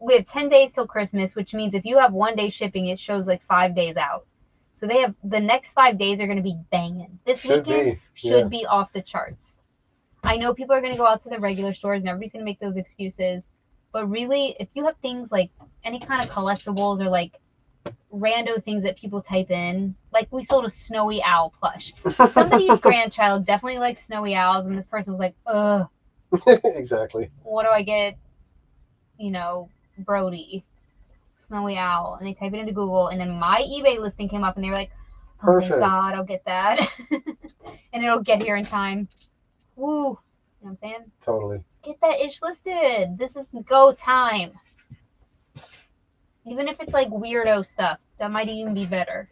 We have 10 days till Christmas, which means if you have one day shipping, it shows like five days out. So they have the next five days are going to be banging. This Should weekend be. should yeah. be off the charts. I know people are going to go out to the regular stores and everybody's going to make those excuses. But really, if you have things like any kind of collectibles or like rando things that people type in, like we sold a snowy owl plush. Somebody's [laughs] grandchild definitely likes snowy owls, and this person was like, ugh, [laughs] exactly. what do I get? You know, Brody, snowy owl. And they type it into Google, and then my eBay listing came up, and they were like, oh, thank Perfect. God, I'll get that. [laughs] and it'll get here in time. Woo. You know what I'm saying? Totally. Get that ish listed. This is go time. Even if it's like weirdo stuff, that might even be better.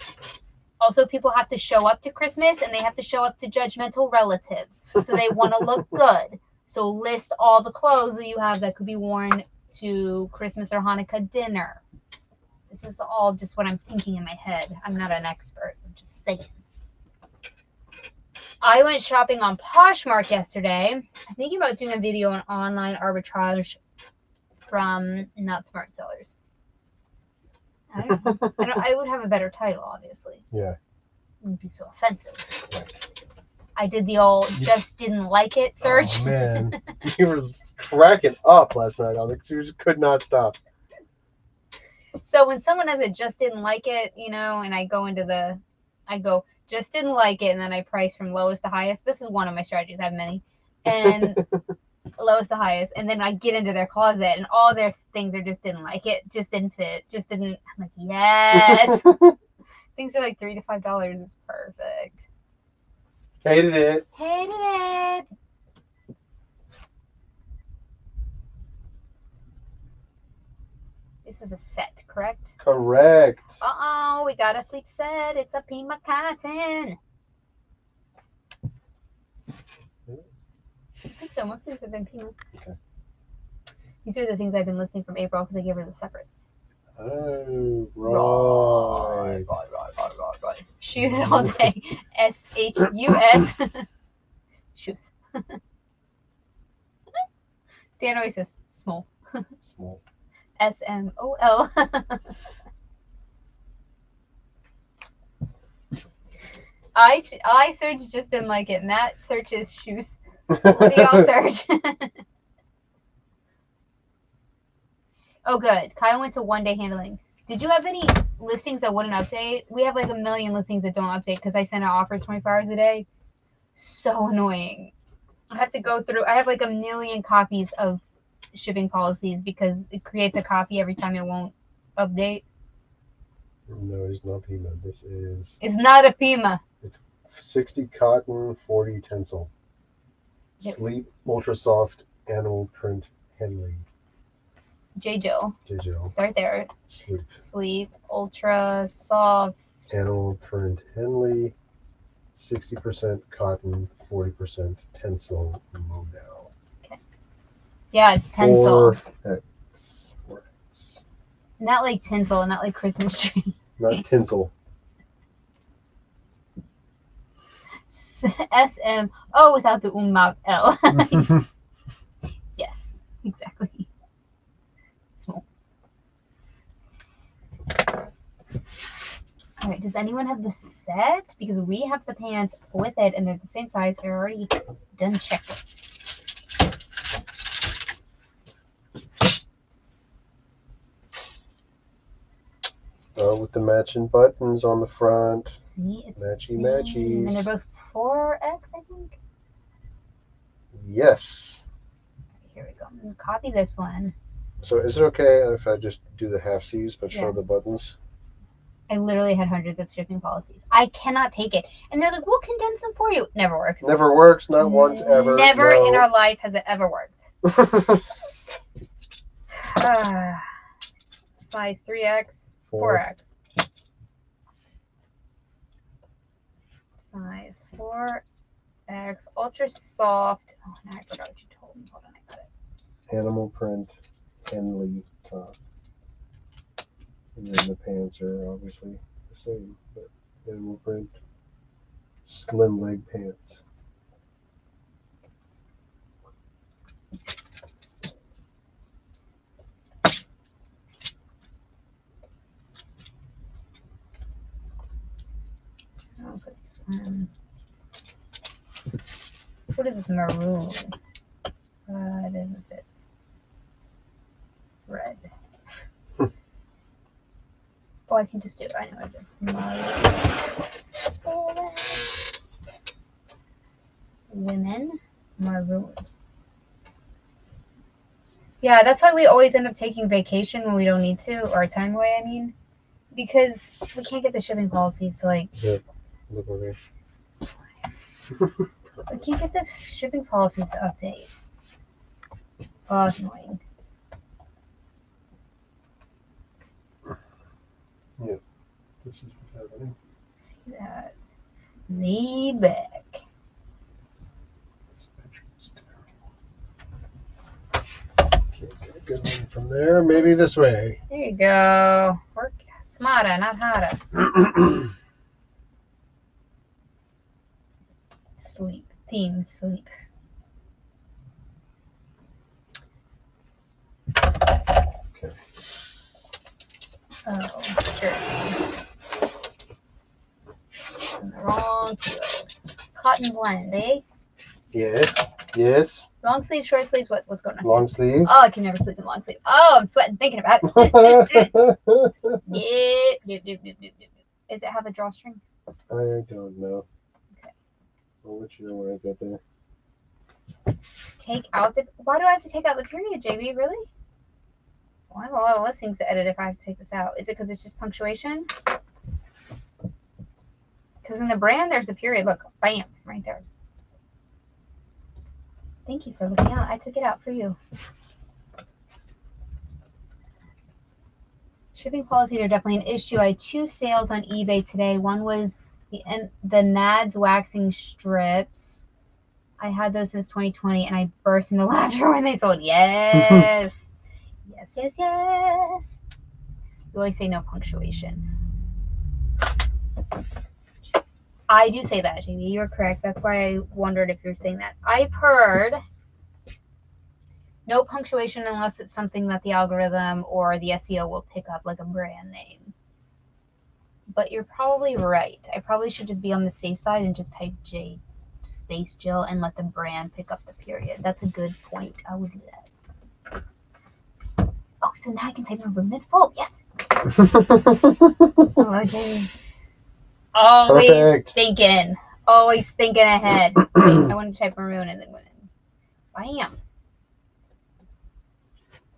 Also, people have to show up to Christmas and they have to show up to judgmental relatives. So they want to look [laughs] good. So list all the clothes that you have that could be worn to Christmas or Hanukkah dinner. This is all just what I'm thinking in my head. I'm not an expert. I'm just saying. I went shopping on Poshmark yesterday. I'm thinking about doing a video on online arbitrage from not smart sellers. I, don't. I, don't, I would have a better title, obviously. [laughs] Yeah. Wouldn't be so offensive. Right. I did the old You- just didn't like it oh, search. Oh, man. [laughs] you were cracking up last night on it. You just could not stop. So when someone has it just didn't like it, you know, and I go into the, I go just didn't like it, and then I price from lowest to highest. This is one of my strategies. I have many, and [laughs] lowest to highest, and then I get into their closet, and all their things are just didn't like it, just didn't fit, just didn't. I'm like, yes. [laughs] things are like three to five dollars. It's perfect. Hated it. Hated it. This is a set, correct? Correct. Uh oh, we got a sleep set. It's a Pima cotton. I think so. Most of these have been Pima. Okay. These are the things I've been listing from April because I gave her the separates. Oh, right. right, right, right, right. Shoes all day. S H U S. [laughs] Shoes. [laughs] Dan always says small. Small. S M O L. [laughs] I ch- search just didn't like it. Matt searches shoes. Do y'all [laughs] [laughs] oh, good. Kyle went to one day handling. Did you have any listings that wouldn't update? We have like a million listings that don't update because I send out offers 24 hours a day. So annoying. I have to go through, I have like a million copies of shipping policies because it creates a copy every time it won't update. No, it's not Pima. This is It's not a Pima. It's 60 cotton, 40 tencel. Yep. Sleep, ultra soft, animal print, Henley. J. Jill. Digital. Start there. Sleep, Sleep, ultra soft. animal print, Henley. 60% cotton, 40% tencel, modal. Yeah, it's tinsel. 4X. 4X. Not like tinsel, not like Christmas tree. Not tinsel. S M O without the umlaut L. [laughs] yes, exactly. Small. All right. Does anyone have the set? Because we have the pants with it, and they're the same size. I already done checked it. Uh, with the matching buttons on the front. See, it's the Matchy matchies. and they're both four X, I think. Yes. Here we go. I'm gonna copy this one. So is it okay if I just do the half C's but show Yeah. the buttons? I literally had hundreds of shipping policies. I cannot take it. And they're like, we'll condense them for you. Never works. Never works, not once ever. Never no. in our life has it ever worked. [laughs] Ah. size 3X, 4X. Size 4X, ultra soft. Oh, now I forgot what you told me. Hold on, I got it. Animal print, Henley top. And then the pants are obviously the same, but animal print, slim leg pants. Um, what is this maroon? What isn't it? Red. [laughs] oh, I can just do it. I know I do. Maroon. Women. Maroon. Yeah, that's why we always end up taking vacation when we don't need to, or time away, I mean, because we can't get the shipping policies to like yeah. Look over [laughs] we can't get the shipping policies to update. Oh, it's annoying. This is what's happening. See that? Lead back. This picture is terrible. Can't get a good one from there. Maybe this way. There you go. Work smarter, not harder. [clears throat] Sleep. Theme sleep. Okay. Oh, jersey. In the wrong field. Cotton blend, eh? yes. Yes. Long sleeve, short sleeves. What, what's going on? Long sleeve. Oh, I can never sleep in long sleeve. Oh, I'm sweating thinking about it. [laughs] Yep. Does it have a drawstring? I don't know. I'll let you know when I get there. Take out the. Why do I have to take out the period, JB? Really? Well, I have a lot of listings to edit if I have to take this out. Is it because it's just punctuation? Because in the brand, there's a period. Look, bam, right there. Thank you for looking out. I took it out for you. Shipping policies are definitely an issue. I had two sales on eBay today. One was the N- the Nads waxing strips. I had those since 2020, and I burst into [laughs] laughter when they sold. Yes, [laughs] yes, yes, yes. You always say no punctuation. I do say that, Jamie. You're correct. That's why I wondered if you're saying that. I've heard no punctuation unless it's something that the algorithm or the SEO will pick up, like a brand name. But you're probably right. I probably should just be on the safe side and just type J space Jill and let the brand pick up the period. That's a good point. I would do that. Oh, so now I can type number mid fold. Yes. [laughs] Oh, Jamie. Always Perfect. thinking. Always thinking ahead. Wait, [clears throat] I want to type maroon and then women. Bam.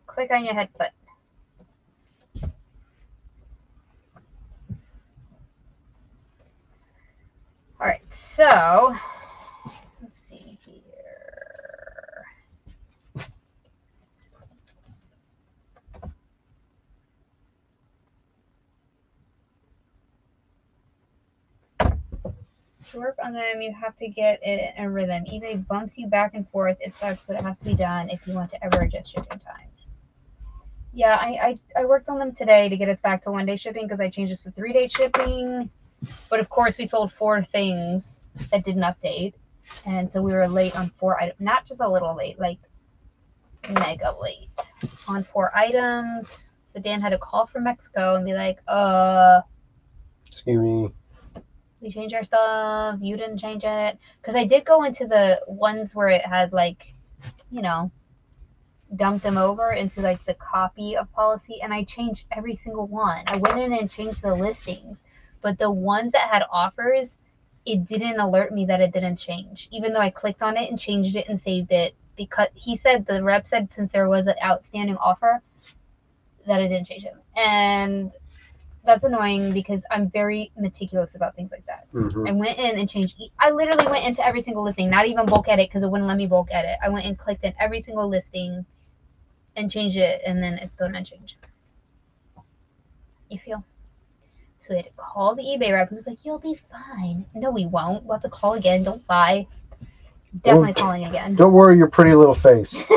Quick on your head foot. All right, so let's see here. To work on them, you have to get it in a rhythm. eBay bumps you back and forth. It sucks, but it has to be done if you want to ever adjust shipping times. Yeah, I, I, I worked on them today to get us back to one day shipping because I changed this to three day shipping. But of course, we sold four things that didn't update. And so we were late on four items. Not just a little late, like mega late on four items. So Dan had to call from Mexico and be like, uh, Excuse me. we changed our stuff. You didn't change it. Because I did go into the ones where it had like, you know, dumped them over into like the copy of policy and I changed every single one. I went in and changed the listings, but the ones that had offers, it didn't alert me that it didn't change, even though I clicked on it and changed it and saved it because he said the rep said since there was an outstanding offer that it didn't change it. And that's annoying because I'm very meticulous about things like that. Mhm. I went in and changed. I literally went into every single listing, not even bulk edit because it wouldn't let me bulk edit. I went and clicked in every single listing and changed it, and then it still didn't change. You feel? So we had to call the eBay rep. He was like, "You'll be fine." No, we won't. We'll have to call again. Don't lie. Definitely calling again. Don't worry your pretty little face. [laughs]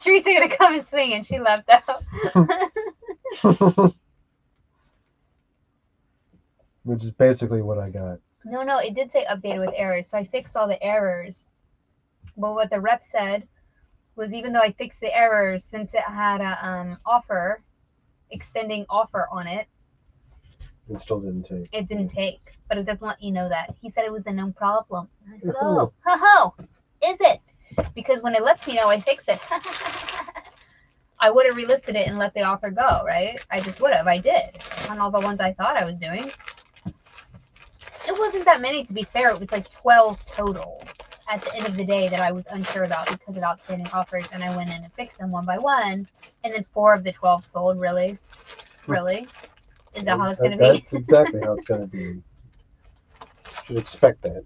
Teresa gonna come and swing, and she left out. [laughs] Which is basically what I got. No, no, it did say updated with errors. So I fixed all the errors. But what the rep said was even though I fixed the errors, since it had a um, offer, extending offer on it, It still didn't take. it didn't take. But it doesn't let you know that. He said it was a no problem. And I said, Mhm. oh, ho ho. is it? Because when it lets me know I fix it, [laughs] I would have relisted it and let the offer go, right? I just would have. I did on all the ones I thought I was doing. It wasn't that many, to be fair. It was like 12 total at the end of the day that I was unsure about because of outstanding offers. And I went in and fixed them one by one. And then four of the 12 sold. Really? Really? Is that how it's going to be? That's exactly how it's going to be. [laughs] Should expect that.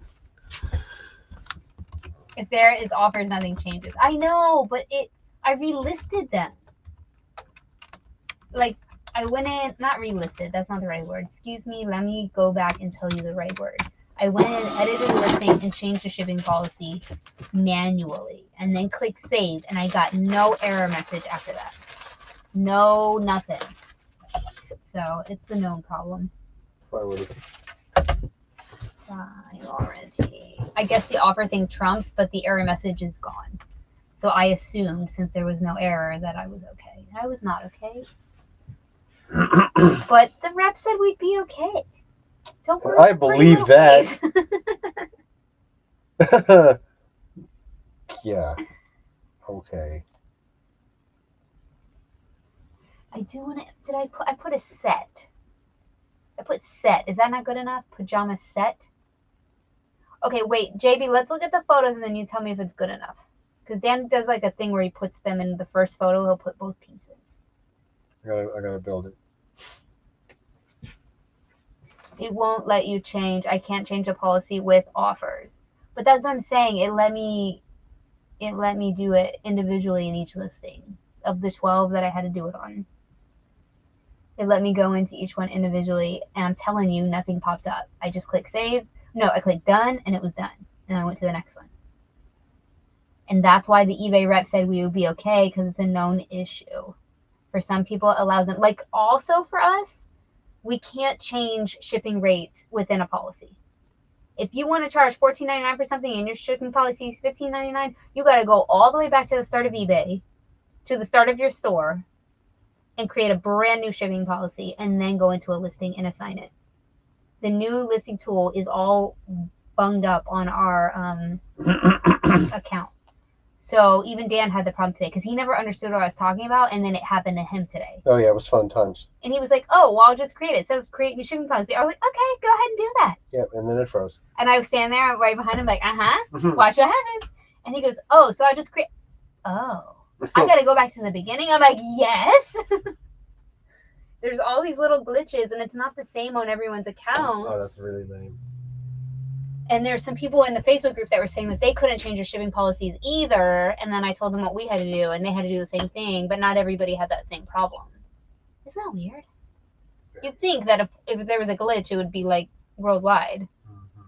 if there is offers, nothing changes. I know, but it I relisted them. Like I went in, not relisted. That's not the right word. Excuse me. Let me go back and tell you the right word. I went and edited the listing, and changed the shipping policy manually, and then click save, and I got no error message after that. No, nothing. So it's a known problem. Priority. Priority. I guess the offer thing trumps, but the error message is gone. So I assumed since there was no error that I was okay. I was not okay. [clears throat] But the rep said we'd be okay. Don't worry. I believe that. [laughs] [laughs] yeah. Okay. I do want to. Did I put? I put a set. I put set. Is that not good enough? Pajama set. Okay, wait, JB. Let's look at the photos and then you tell me if it's good enough. Because Dan does like a thing where he puts them in the first photo. He'll put both pieces. I gotta, I gotta build it. It won't let you change. I can't change a policy with offers. But that's what I'm saying. It let me. It let me do it individually in each listing of the 12 that I had to do it on. It let me go into each one individually, and I'm telling you, nothing popped up. I just clicked save. No, I clicked done, and it was done. And I went to the next one. And that's why the eBay rep said we would be okay because it's a known issue. For some people, it allows them, like, also for us, we can't change shipping rates within a policy. If you want to charge $14.99 for something and your shipping policy is $15.99, you got to go all the way back to the start of eBay, to the start of your store, and create a brand new shipping policy and then go into a listing and assign it. The new listing tool is all bunged up on our um, [coughs] account. So even Dan had the problem today because he never understood what I was talking about, and then it happened to him today. Oh yeah, it was fun times. And he was like, "Oh, well, I'll just create it. It says create new shipping policy." I was like, "Okay, go ahead and do that." Yep, and then it froze. And I was standing there right behind him, like, "Uh huh." Watch what happens. And he goes, "Oh, so I just create." Oh, I [laughs] got to go back to the beginning. I'm like, "Yes." [laughs] There's all these little glitches, and it's not the same on everyone's account. Oh, that's really lame. and there's some people in the Facebook group that were saying that they couldn't change their shipping policies either. And then I told them what we had to do, and they had to do the same thing, but not everybody had that same problem. Isn't that weird? You'd think that if, if there was a glitch, it would be like worldwide, mm-hmm.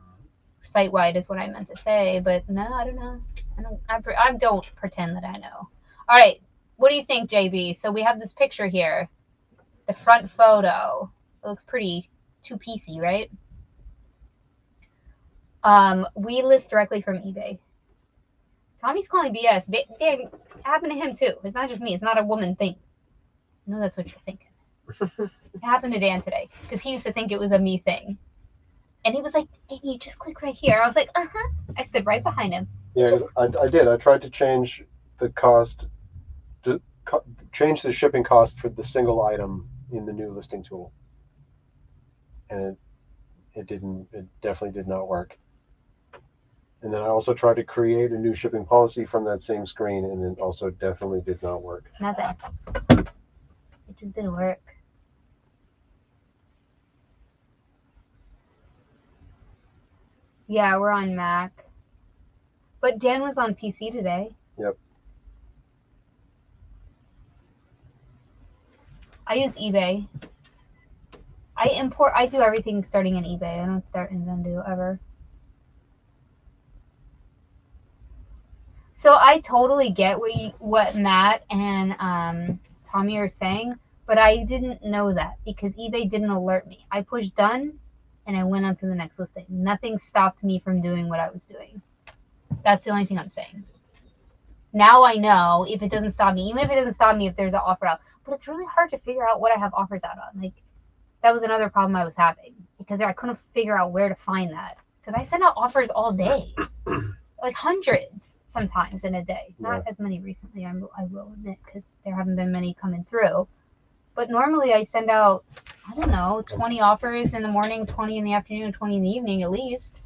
site wide is what I meant to say, but no, I don't know. I don't. I, I don't pretend that I know. All right, what do you think, JB? So we have this picture here, the front photo. It looks pretty two piecey, right? Um, we list directly from eBay. Tommy's calling BS. Ba- Dan, it happened to him too. It's not just me. It's not a woman thing. I know that's what you're thinking. [laughs] it happened to Dan today because he used to think it was a me thing, and he was like, "You just click right here." I was like, "Uh huh." I stood right behind him. Yeah, I, I did. I tried to change the cost, to co- change the shipping cost for the single item in the new listing tool, and it it didn't. It definitely did not work. And then I also tried to create a new shipping policy from that same screen, and it also definitely did not work. Nothing. It just didn't work. Yeah, we're on Mac. But Dan was on PC today. Yep. I use eBay. I import I do everything starting in eBay. I don't start in Vendoo ever. So I totally get what you, what Matt and um, Tommy are saying, but I didn't know that because eBay didn't alert me. I pushed done and I went on to the next listing. Nothing stopped me from doing what I was doing. That's the only thing I'm saying. Now I know if it doesn't stop me, even if it doesn't stop me if there's an offer out, but it's really hard to figure out what I have offers out on. Like that was another problem I was having because I couldn't figure out where to find that because I send out offers all day, [clears throat] like hundreds. sometimes in a day. Not as many recently, I, will- I will admit, because there haven't been many coming through. But normally I send out, I don't know, 20 offers in the morning, 20 in the afternoon, 20 in the evening at least.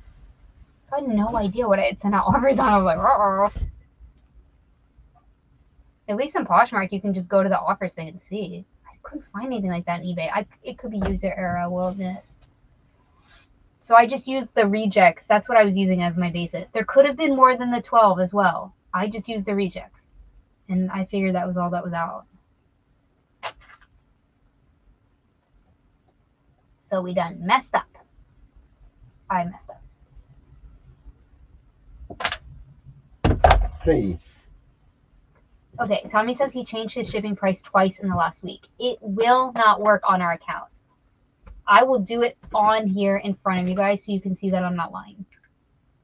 So I had no idea what I had sent out [laughs] offers on. I was like. At least in Poshmark, you can just go to the offers thing and see. I couldn't find anything like that in eBay. I, it could be user error, I will admit. So I just used the rejects. That's what I was using as my basis. There could have been more than the 12 as well. I just used the rejects. And I figured that was all that was out. So we done messed up. I messed up. Hey, Okay, Tommy says he changed his shipping price twice in the last week. It will not work on our account. I will do it on here in front of you guys so you can see that I'm not lying.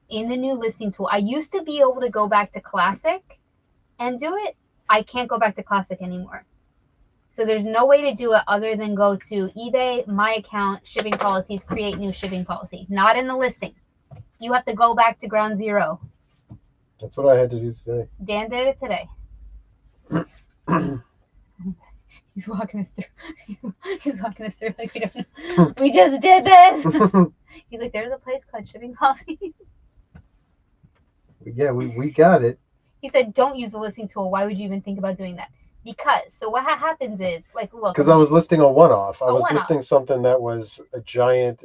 In the new listing tool, I used to be able to go back to Classic and do it. I can't go back to Classic anymore. So there's no way to do it other than go to eBay, my account, shipping policies, create new shipping policy. Not in the listing. You have to go back to ground zero. that's what I had to do today. Dan did it today. [clears throat] He's walking us through. [laughs] He's walking us through like we don't know. We just did this. [laughs] He's like, there's a place called shipping policy. [laughs] yeah, we, we got it. He said, don't use the listing tool. Why would you even think about doing that? Because so what ha- happens is like look Because I was listing a one off. I A was one-off. listing something that was a giant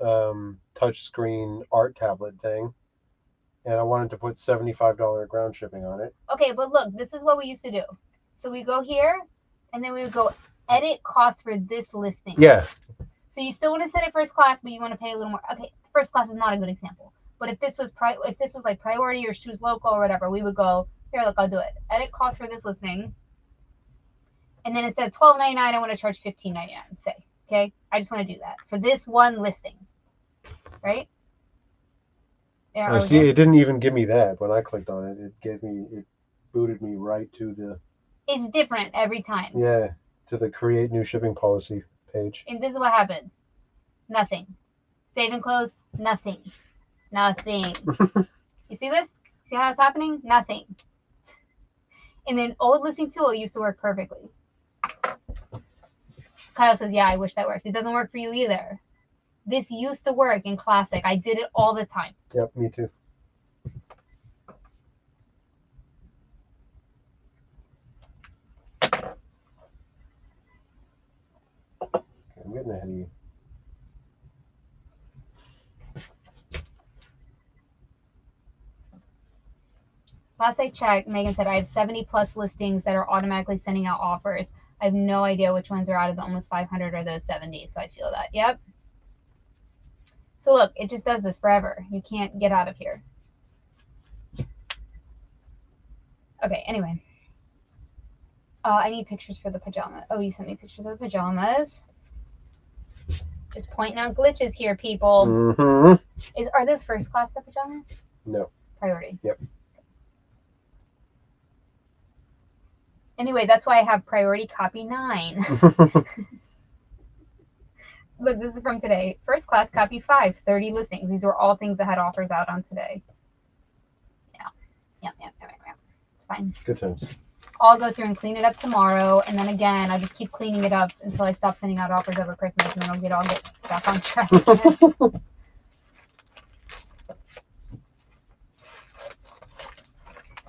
um, touchscreen art tablet thing. And I wanted to put $75 ground shipping on it. okay, but look, this is what we used to do. So we go here, and then we would go edit cost for this listing. Yeah. So you still want to set it first class, but you want to pay a little more. Okay, first class is not a good example. But if this was pri- if this was like priority or choose local or whatever, we would go here. Look, I'll do it. Edit cost for this listing, and then instead of twelve ninety nine, I want to charge fifteen ninety nine. Say, okay, I just want to do that for this one listing, right? Yeah, I see. good? It didn't even give me that when I clicked on it. It gave me, it booted me right to the, It's different every time. yeah, to the create new shipping policy page. And this is what happens. Nothing. Save and close. Nothing. Nothing. [laughs] you see this? See how it's happening? Nothing. And then old listing tool used to work perfectly. Kyle says, "Yeah, I wish that worked. It doesn't work for you either. This used to work in Classic. I did it all the time. Yep, me too. Okay, I'm getting ahead of you. Last I checked, Megan said I have 70 plus listings that are automatically sending out offers. I have no idea which ones are out of the almost 500 or those 70. So I feel that. Yep. So look, it just does this forever. You can't get out of here. Okay, anyway. Uh, I need pictures for the pajama. Oh, you sent me pictures of the pajamas. Just pointing out glitches here, people. Mm-hmm. Is are those first class the pajamas? No. Priority. Yep. Anyway, that's why I have priority copy nine. [laughs] [laughs] Look, this is from today. First class copy five, 30 listings. These were all things that had offers out on today. Yeah. Yeah, yeah, yeah, yeah. It's fine. Good times. I'll go through and clean it up tomorrow, and then again, I'll just keep cleaning it up until I stop sending out offers over Christmas, and then I'll get all get back on track. [laughs]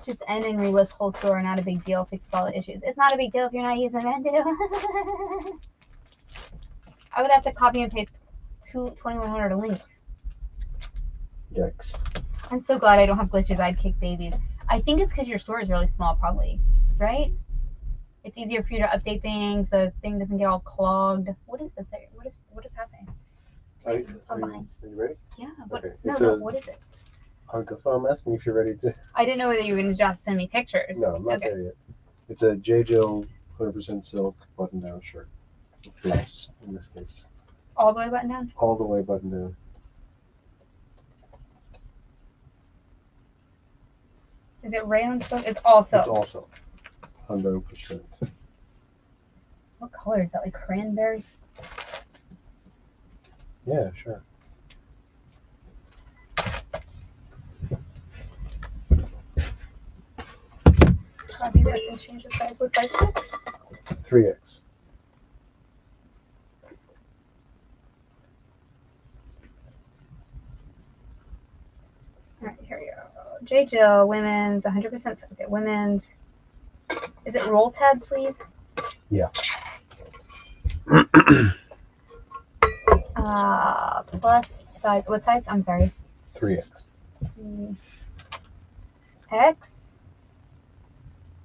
just end and relist whole store, not a big deal. Fixes all the issues. It's not a big deal if you're not using Vendoo. [laughs] I would have to copy and paste two 2100 links. Yikes. I'm so glad I don't have glitches. I'd kick babies. I think it's because your store is really small, probably, right? It's easier for you to update things. The thing doesn't get all clogged. What is this? What is what is happening? Are, you- are, you, are you ready? Yeah. What? Okay. No, no. a- What is it? Oh, that's I'm asking if you're ready to. I didn't know whether you were going to just send me pictures. No, I'm not okay. there yet. It's a J. Jill 100% silk button down shirt. Blouse, in this case. All the way button down. All the way button down. Is it rayon silk? It's all silk. It's also 100%. What color is that? Like cranberry? Yeah, sure. Copy this and change the size. What size is it? 3X. All right, here we go. J. Jill, women's, 100% okay, women's. Is it roll tab sleeve? Yeah. uh, plus size. What size? I'm sorry. 3X. Mm. X.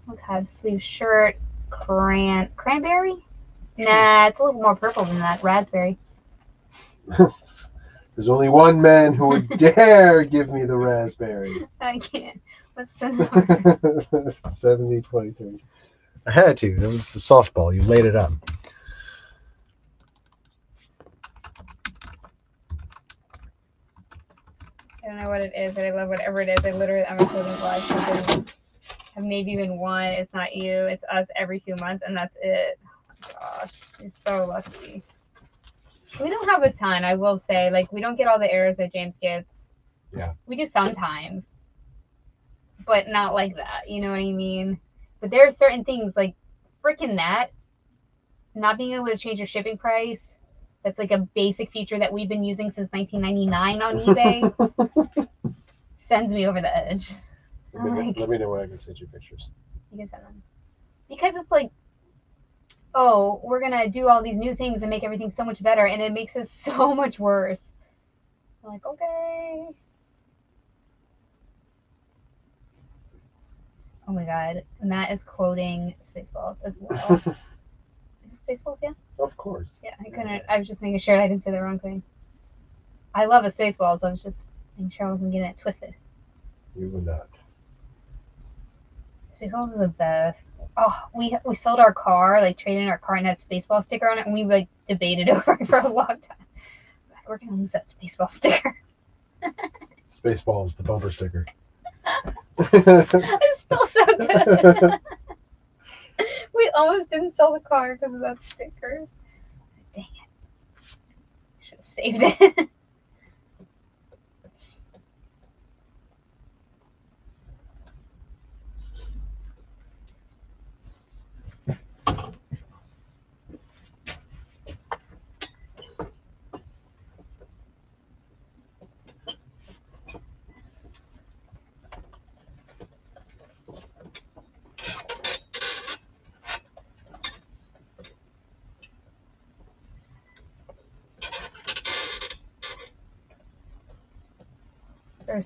Roll tab sleeve shirt. Cran cranberry? Nah, it's a little more purple than that. Raspberry. [laughs] There's only one man who would [laughs] dare give me the raspberry. I can't. What's the [laughs] 70 23. I had to. It was a softball. You laid it up. I don't know what it is, but I love whatever it is. I literally, I'm a children's life. I've maybe even one. It's not you. It's us every few months, and that's it. Gosh, you're so lucky. We don't have a ton, I will say. Like, we don't get all the errors that James gets. Yeah. We do sometimes, but not like that. You know what I mean? But there are certain things like freaking that, not being able to change your shipping price. That's like a basic feature that we've been using since 1999 on [laughs] eBay. sends me over the edge. Let me, know, Like- let me know when I can send you pictures. You can send them. Because it's like, oh, we're gonna do all these new things and make everything so much better, and it makes us [laughs] so much worse. I'm like, okay. Oh my god, Matt is quoting Spaceballs as well. [laughs] is it Spaceballs? Yeah. Of course. Yeah, I couldn't. I was just making sure I didn't say the wrong thing. I love a Spaceballs. I was just making sure I wasn't getting it twisted. You will not. Spaceballs is the best. Oh, we we sold our car, like traded in our car and had Spaceball sticker on it, and we like debated [laughs] over it for a long time. We're gonna lose that Spaceball sticker. [laughs] Spaceballs, the bumper sticker. [laughs] it's still so good. [laughs] we almost didn't sell the car because of that sticker. Dang it! Should have saved it. [laughs]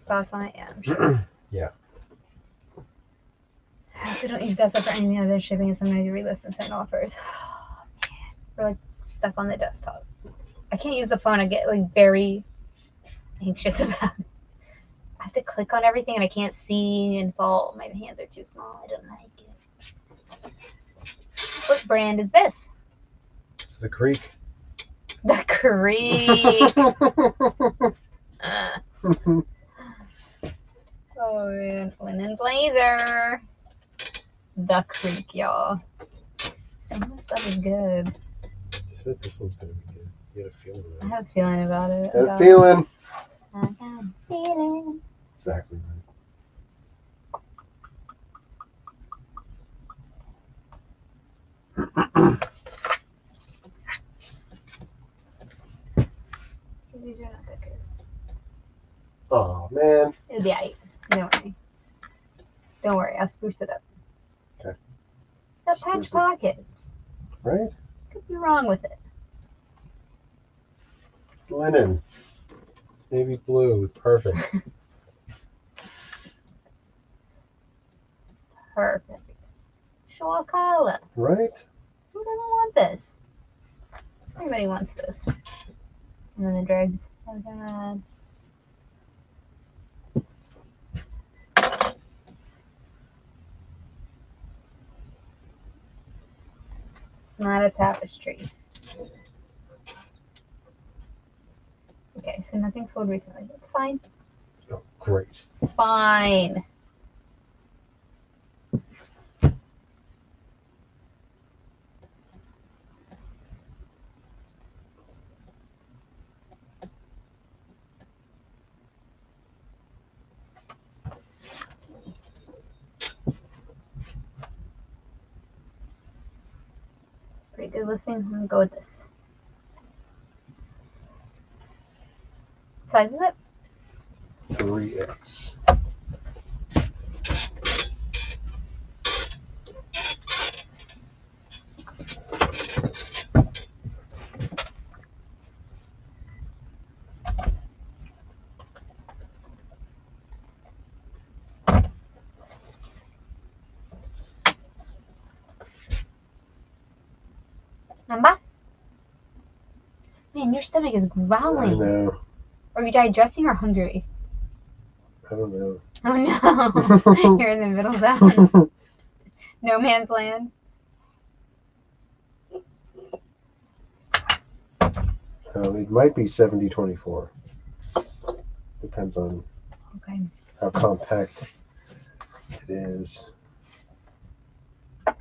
Sauce on it, yeah. I'm sure. [clears throat] Yeah. I also don't use Desktop for any other than shipping, and sometimes you relist and send offers. [gasps] man, we're like stuck on the desktop. I can't use the phone. I get like very anxious [laughs] about it. I have to click on everything, and I can't see, and it's all my hands are too small. I don't like it. What brand is this? It's the creek. The Creek. [laughs] Uh, oh man, linen blazer. The Creek, y'all. Some of this stuff is good. You said this one's gonna be good. You had a feeling I about have a feeling about it. it. Had a About- feeling. I got a feeling. Exactly right. These are not that good. Oh man. It'll be aight. Don't worry. Don't worry. I'll spruce it up. Okay. Got patch it. pockets. Right? Could be wrong with it. It's linen. Navy blue. Perfect. [laughs] Perfect. Shawl collar. right? Who doesn't want this? Everybody wants this. And then the dregs. Oh god. Not a tapestry. Okay, so nothing sold recently. It's fine. Oh, great. It's fine. Let's see. Let me go with this. Size is it? 3X. Stomach is I growling. know. Are you digesting or hungry? I don't know. Oh no. [laughs] You're in the middle zone. No man's land. Um, it might be 70 24. Depends on Okay. how compact it is. I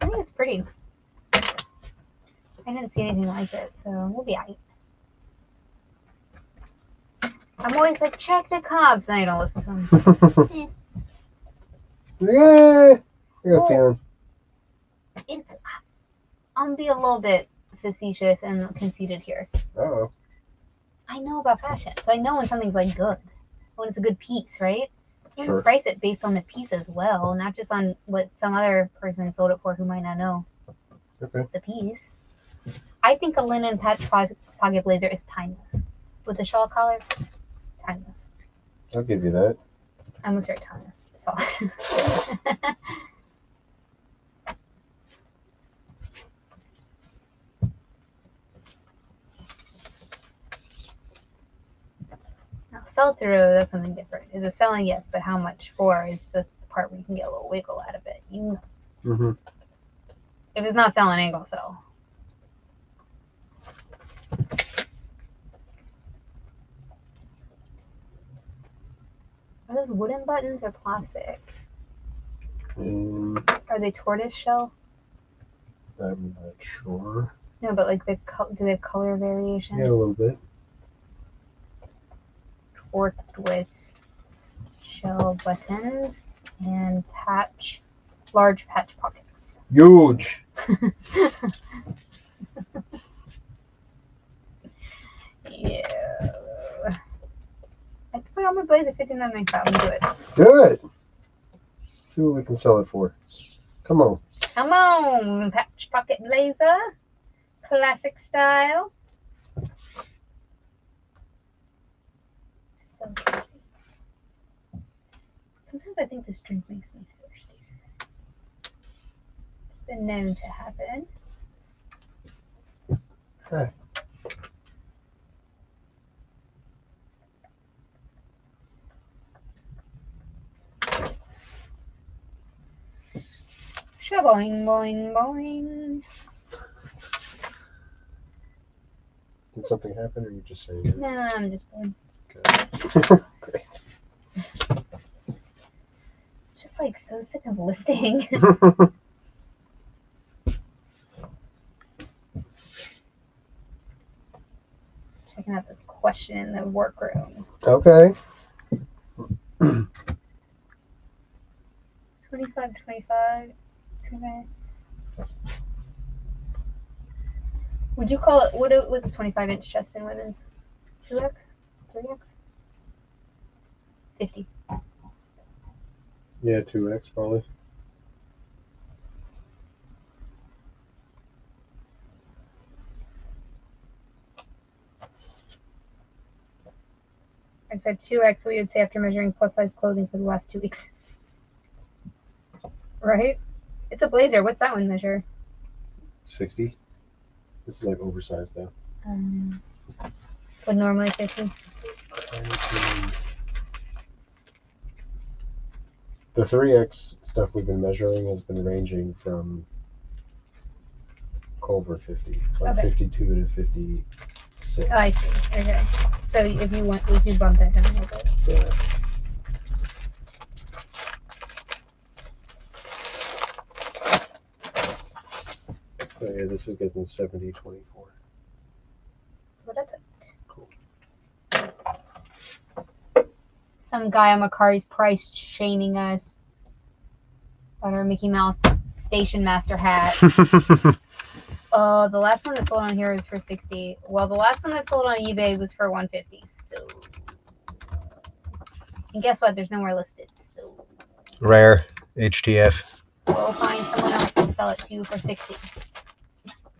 think it's pretty. I didn't see anything like it, so we'll be alright. I'm always like, check the comps, and I don't listen to them. [laughs] [laughs] yeah, a Oh. feeling. It's, I'm be a little bit facetious and conceited here. Oh, I know about fashion, so I know when something's like good, when it's a good piece, right? So I'm Sure. price it based on the piece as well, not just on what some other person sold it for who might not know okay. the piece. I think a linen patch pocket blazer is timeless. With the shawl collar, timeless. I'll give you that. I almost heard timeless. So. [laughs] now, sell through, that's something different. Is it selling? Yes, but how much for is the part where you can get a little wiggle out of it. You, hmm if it's not selling, it ain't gonna sell. Are those wooden buttons or plastic? Um, Are they tortoise shell? I'm not sure. No, but like the co- do they have color variation? Yeah, a little bit. Tortoise shell buttons and patch, large patch pockets. Huge. [laughs] Yeah. I put on my blazer fifty nine ninety five. I'm gonna do it. Do it. See what we can sell it for. Come on. Come on, patch pocket blazer, classic style. So. Sometimes I think this drink makes me thirsty. It's been known to happen. Hey. Shaboing, boing, boing. Did something happen, or are you just saying it? No, I'm just bored. Great. Just like so sick of listing. [laughs] Checking out this question in the workroom. okay. 25, 25, 25. Would you call it, what was a 25 inch chest in women's? 2X? 3X? 50. Yeah, two X probably. I said 2X, we would say after measuring plus size clothing for the last two weeks. [laughs] Right? It's a blazer. What's that one measure? Sixty. This is like oversized though. Um, would normally 50. The three X stuff we've been measuring has been ranging from over fifty, like Okay. fifty-two to fifty-six. Oh, I see. Okay. So if you want, if you bump that down a little bit. Yeah. So yeah, this is getting 70, 24. That's what I put. Cool. Some guy on Mercari's price shaming us about our Mickey Mouse station master hat. [laughs] Uh, the last one that sold on here was for 60. Well, the last one that sold on eBay was for 150. So, and guess what? There's no more listed. So, Rare HTF. we'll find someone else to sell it to for 60.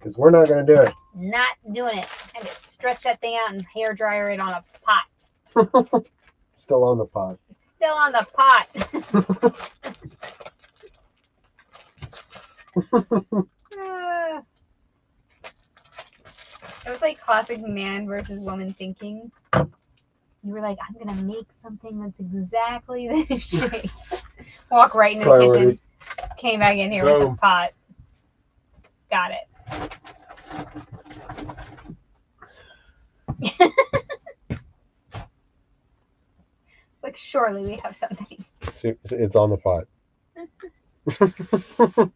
Because we're not going to do it. Not doing it. Gonna stretch that thing out and hair dryer it on a pot. [laughs] Still on the pot. It's still on the pot. [laughs] Uh, it was like classic man versus woman thinking. You were like, I'm gonna make something that's exactly [laughs] this shape. Walk right into the kitchen. Came back in here with Boom. the pot. Got it. Like, surely we have something. See, It's on the pot. [laughs]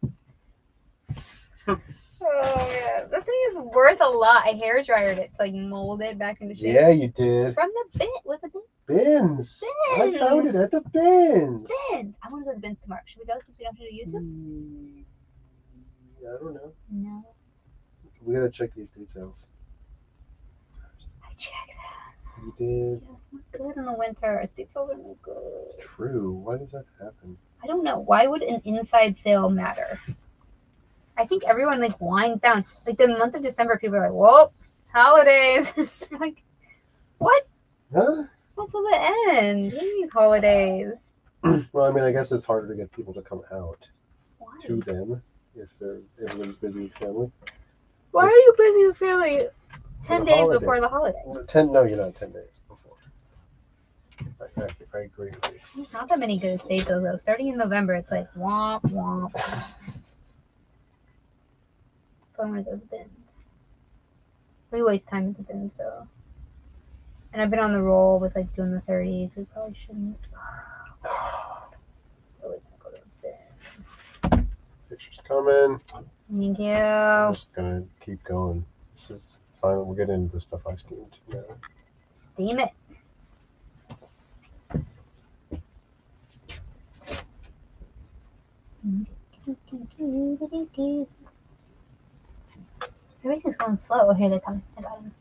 Oh yeah, the thing is worth a lot. I hair dryered it to like molded it back into shape. yeah, you did. From the bin. Was it bin? Bins. I found it at the bins. Bin. I want to go to the bin tomorrow. Should we go since we don't have to do YouTube? Mm, I don't know. No. We gotta check these details. I check that. You did. Yeah, it's not good in the winter. Estate sales are no good. It's true. Why does that happen? I don't know. Why would an inside sale matter? I think everyone like winds down. Like the month of December, people are like, "Whoa, holidays!" [laughs] Like, what? Huh? It's not till the end. We need holidays. [clears throat] Well, I mean, I guess it's harder to get people to come out Why? to them if they're everybody's busy with family. Why are you busy with family ten days holiday. before the holiday? Ten? No, you're not. Ten days before. I, I, I agree with you. There's not that many good estate sales though. Starting in November, it's like womp womp. So I want to go to the bins. We waste time at the bins though. And I've been on the roll with like doing the 30s. We probably shouldn't. [sighs] Really gonna go to the bins. Pictures coming. Thank I'm you. just gonna keep going. This is finally we'll get into the stuff I steamed now. Steam it. Everything's going slow. Here they come. I got him.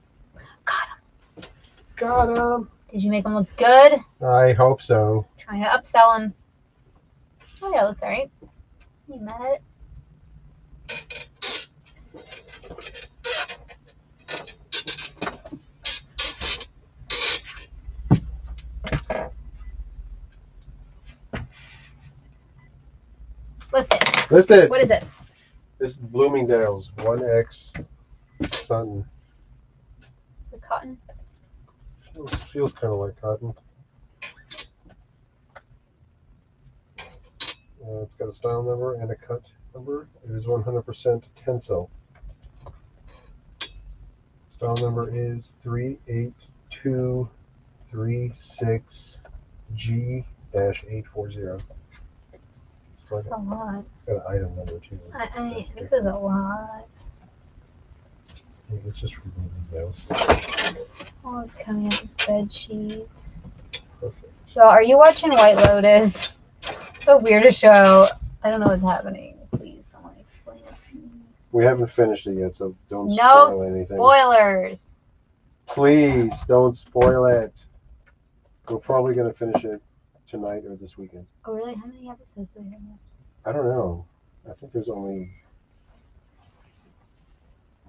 Got him. Got him. Did you make him look good? I hope so. Trying to upsell him. Oh yeah, looks alright. You mad at it? Listen, Listed. what is it? This is Bloomingdale's 1X Sun. The cotton? Feels, feels kind of like cotton. Uh, it's got a style number and a cut number. It is 100% Tencel. Style number is 38236G-840. It's That's a lot. Got an item number too. I, I, this is a lot. It's just removing those. Oh, it's coming up as bed sheets. Perfect. So, are you watching White Lotus? It's the weirdest show. I don't know what's happening. Please, someone explain it to me. We haven't finished it yet, so don't No spoil anything. No spoilers. Please don't spoil it. We're probably gonna finish it tonight or this weekend. Oh, really? How many episodes do we have? left? I don't know. I think there's only.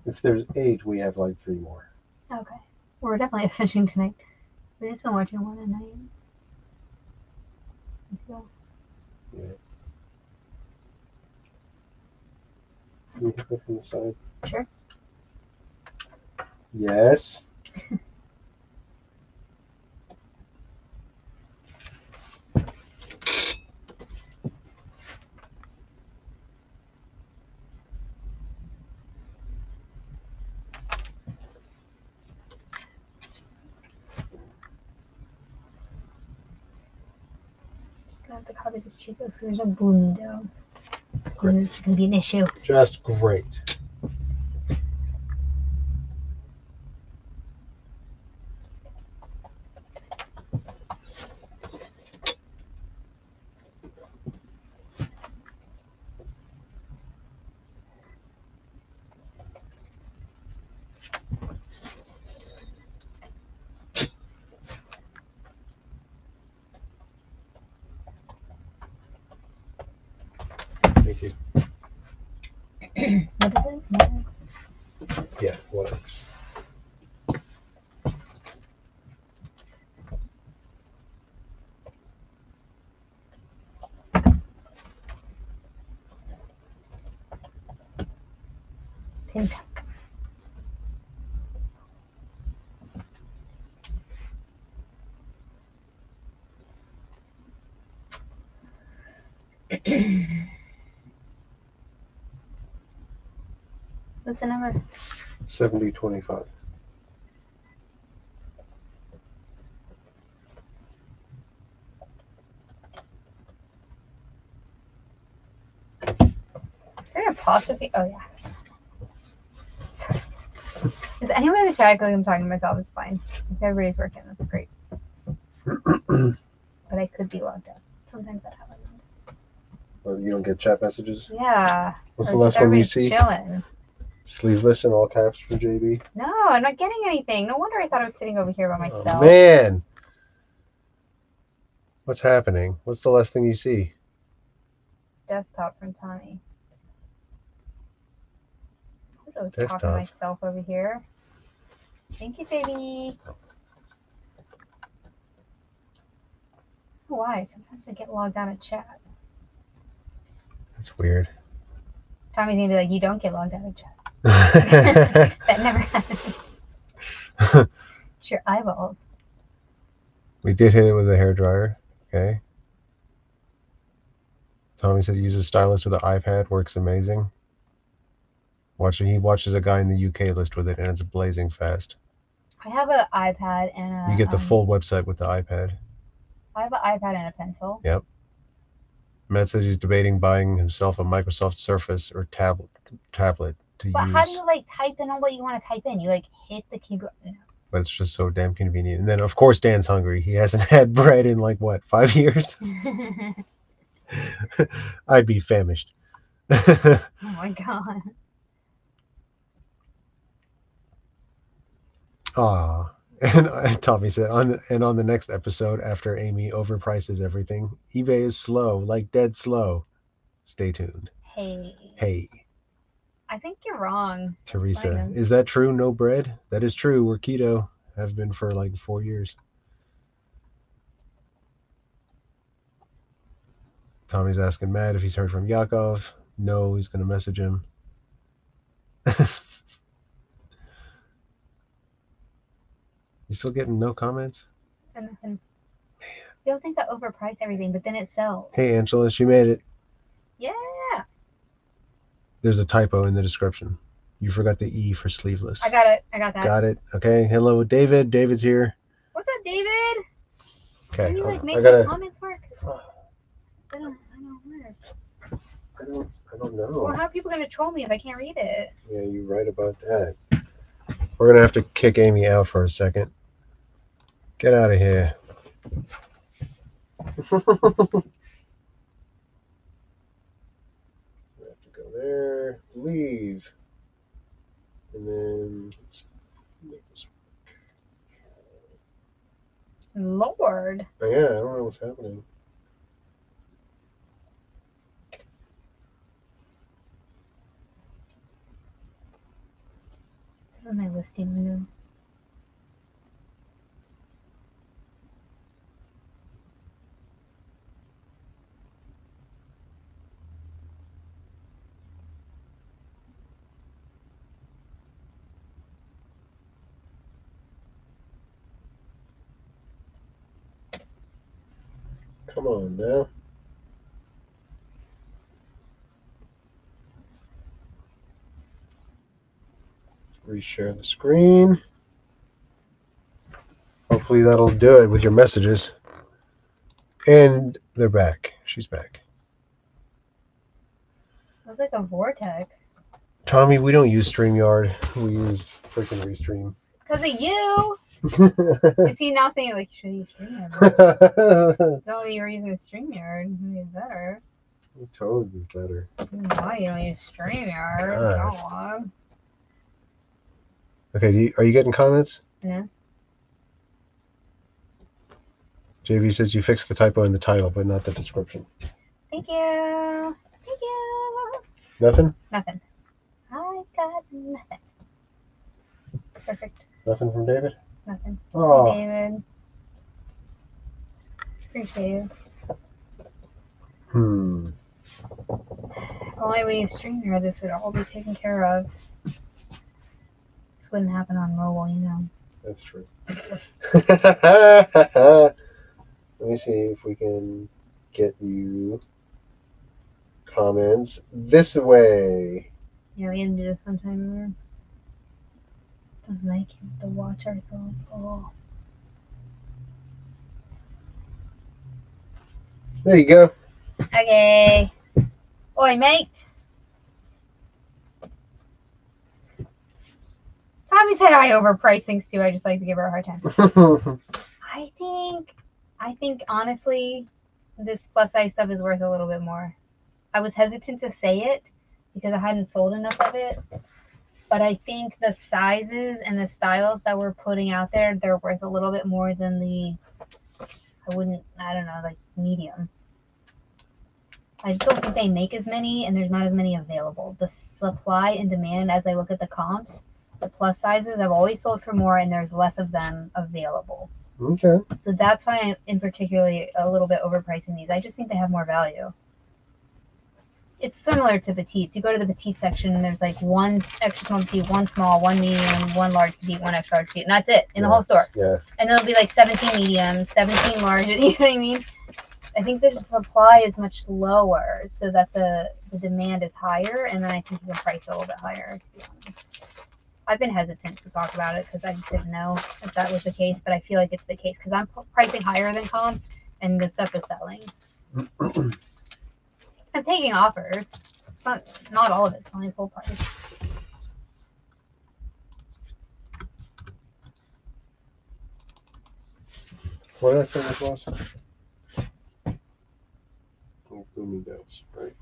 If there's eight, we have like three more. Okay. We're definitely [laughs] finishing tonight. We've just been watching one a night. Yeah. You hit that from the side? Sure. Yes. Just gonna have to copy this Cheetos because there's no Bloomingdale's. This is gonna be an issue. Just great. What's the number? 7025. Is there an apostrophe? Oh yeah. Sorry. Is anyone in the chat like I'm talking to myself? It's fine. If everybody's working, that's great. [clears throat] But I could be logged out. Sometimes that happens. Well, you don't get chat messages? Yeah. What's or the last one you see? Chilling. Sleeveless in all caps from JB. No, I'm not getting anything. No wonder I thought I was sitting over here by oh, myself. Oh, man. What's happening? What's the last thing you see? Desktop from Tommy. I was talking to myself over here. Thank you, JB. Why? Sometimes I get logged out of chat. That's weird. Tommy's gonna be like, "You don't get logged out of chat. [laughs] that never happens. [laughs] It's your eyeballs." We did hit it with a hair dryer. Okay. Tommy said he uses stylus with an iPad. Works amazing. Watching, he watches a guy in the UK list with it, and it's blazing fast. I have an iPad and a. You get the um, full website with the iPad. I have an iPad and a pencil. Yep. Matt says he's debating buying himself a Microsoft Surface or tablet tablet to But use, how do you like type in on what you want to type in? You like hit the keyboard. but it's just so damn convenient. And then of course Dan's hungry. He hasn't [laughs] had bread in like what five years. [laughs] [laughs] I'd be famished. oh my god. Ah, and uh, Tommy said on and on the next episode after Amy overprices everything, eBay is slow, like dead slow. Stay tuned. Hey. Hey, I think you're wrong. Teresa, is that true? No bread? That is true. We're keto. Have been for like four years. Tommy's asking Matt if he's heard from Yakov. No, he's gonna message him. [laughs] you still getting no comments? Nothing. You'll think I overpriced everything, but then it sells. Hey Angela, she made it. Yeah. There's a typo in the description. You forgot the E for sleeveless. I got it. I got that. Got it. Okay. Hello, David. David's here. What's up, David? Okay. Can you like I make gotta. the comments work? I don't. I don't work. I don't. I don't know. Well, how are people gonna troll me if I can't read it? Yeah, you're right about that. We're gonna have to kick Amy out for a second. Get out of here. [laughs] we have to go there, leave, and then let's make this. work. Lord. Oh, yeah, I don't know what's happening. This is my listing window. Come on now. Reshare the screen. Hopefully that'll do it with your messages. And they're back. She's back. It was like a vortex. Tommy, we don't use StreamYard. We use freaking Restream. Cause of you. [laughs] I he now saying like you should use StreamYard. No, you were using StreamYard. Be better. totally better. Why you don't use StreamYard? Gosh. Go on. Okay, do you, are you getting comments? No. JB says you fixed the typo in the title, but not the description. Thank you. Thank you. Nothing? Nothing. I got nothing. Perfect. Nothing from David? Nothing. Oh, David. Appreciate it. hmm. If only we used here, this would all be taken care of. This wouldn't happen on mobile, you know. That's true. [laughs] Let me see if we can get you comments this way. Yeah, we didn't do this one time. Remember? Like to watch ourselves. Oh, There you go. okay. Oi, mate. Tommy said I overprice things too. I just like to give her a hard time. [laughs] I think, I think honestly, this plus size stuff is worth a little bit more. I was hesitant to say it because I hadn't sold enough of it, but I think the sizes and the styles that we're putting out there, they're worth a little bit more than the, I wouldn't, I don't know, like medium. I just don't think they make as many and there's not as many available. The supply and demand, as I look at the comps, the plus sizes I've always sold for more and there's less of them available. okay. So that's why I'm in particularly a little bit overpricing these. I just think they have more value. It's similar to petites. You go to the petite section and there's like one extra small petite, one small, one medium, one large petite, one extra large petite, and that's it in the whole store. Yeah. And it'll be like 17 mediums, 17 large. [laughs] You know what I mean? I think the supply is much lower so that the, the demand is higher, and then I think you can price a little bit higher, to be honest. I've been hesitant to talk about it because I just didn't know if that was the case, but I feel like it's the case because I'm pricing higher than comps and the stuff is selling. [clears throat] I'm taking offers. It's not not all of it only full price. What did I say this was? Oh, Gloomy Bells, right?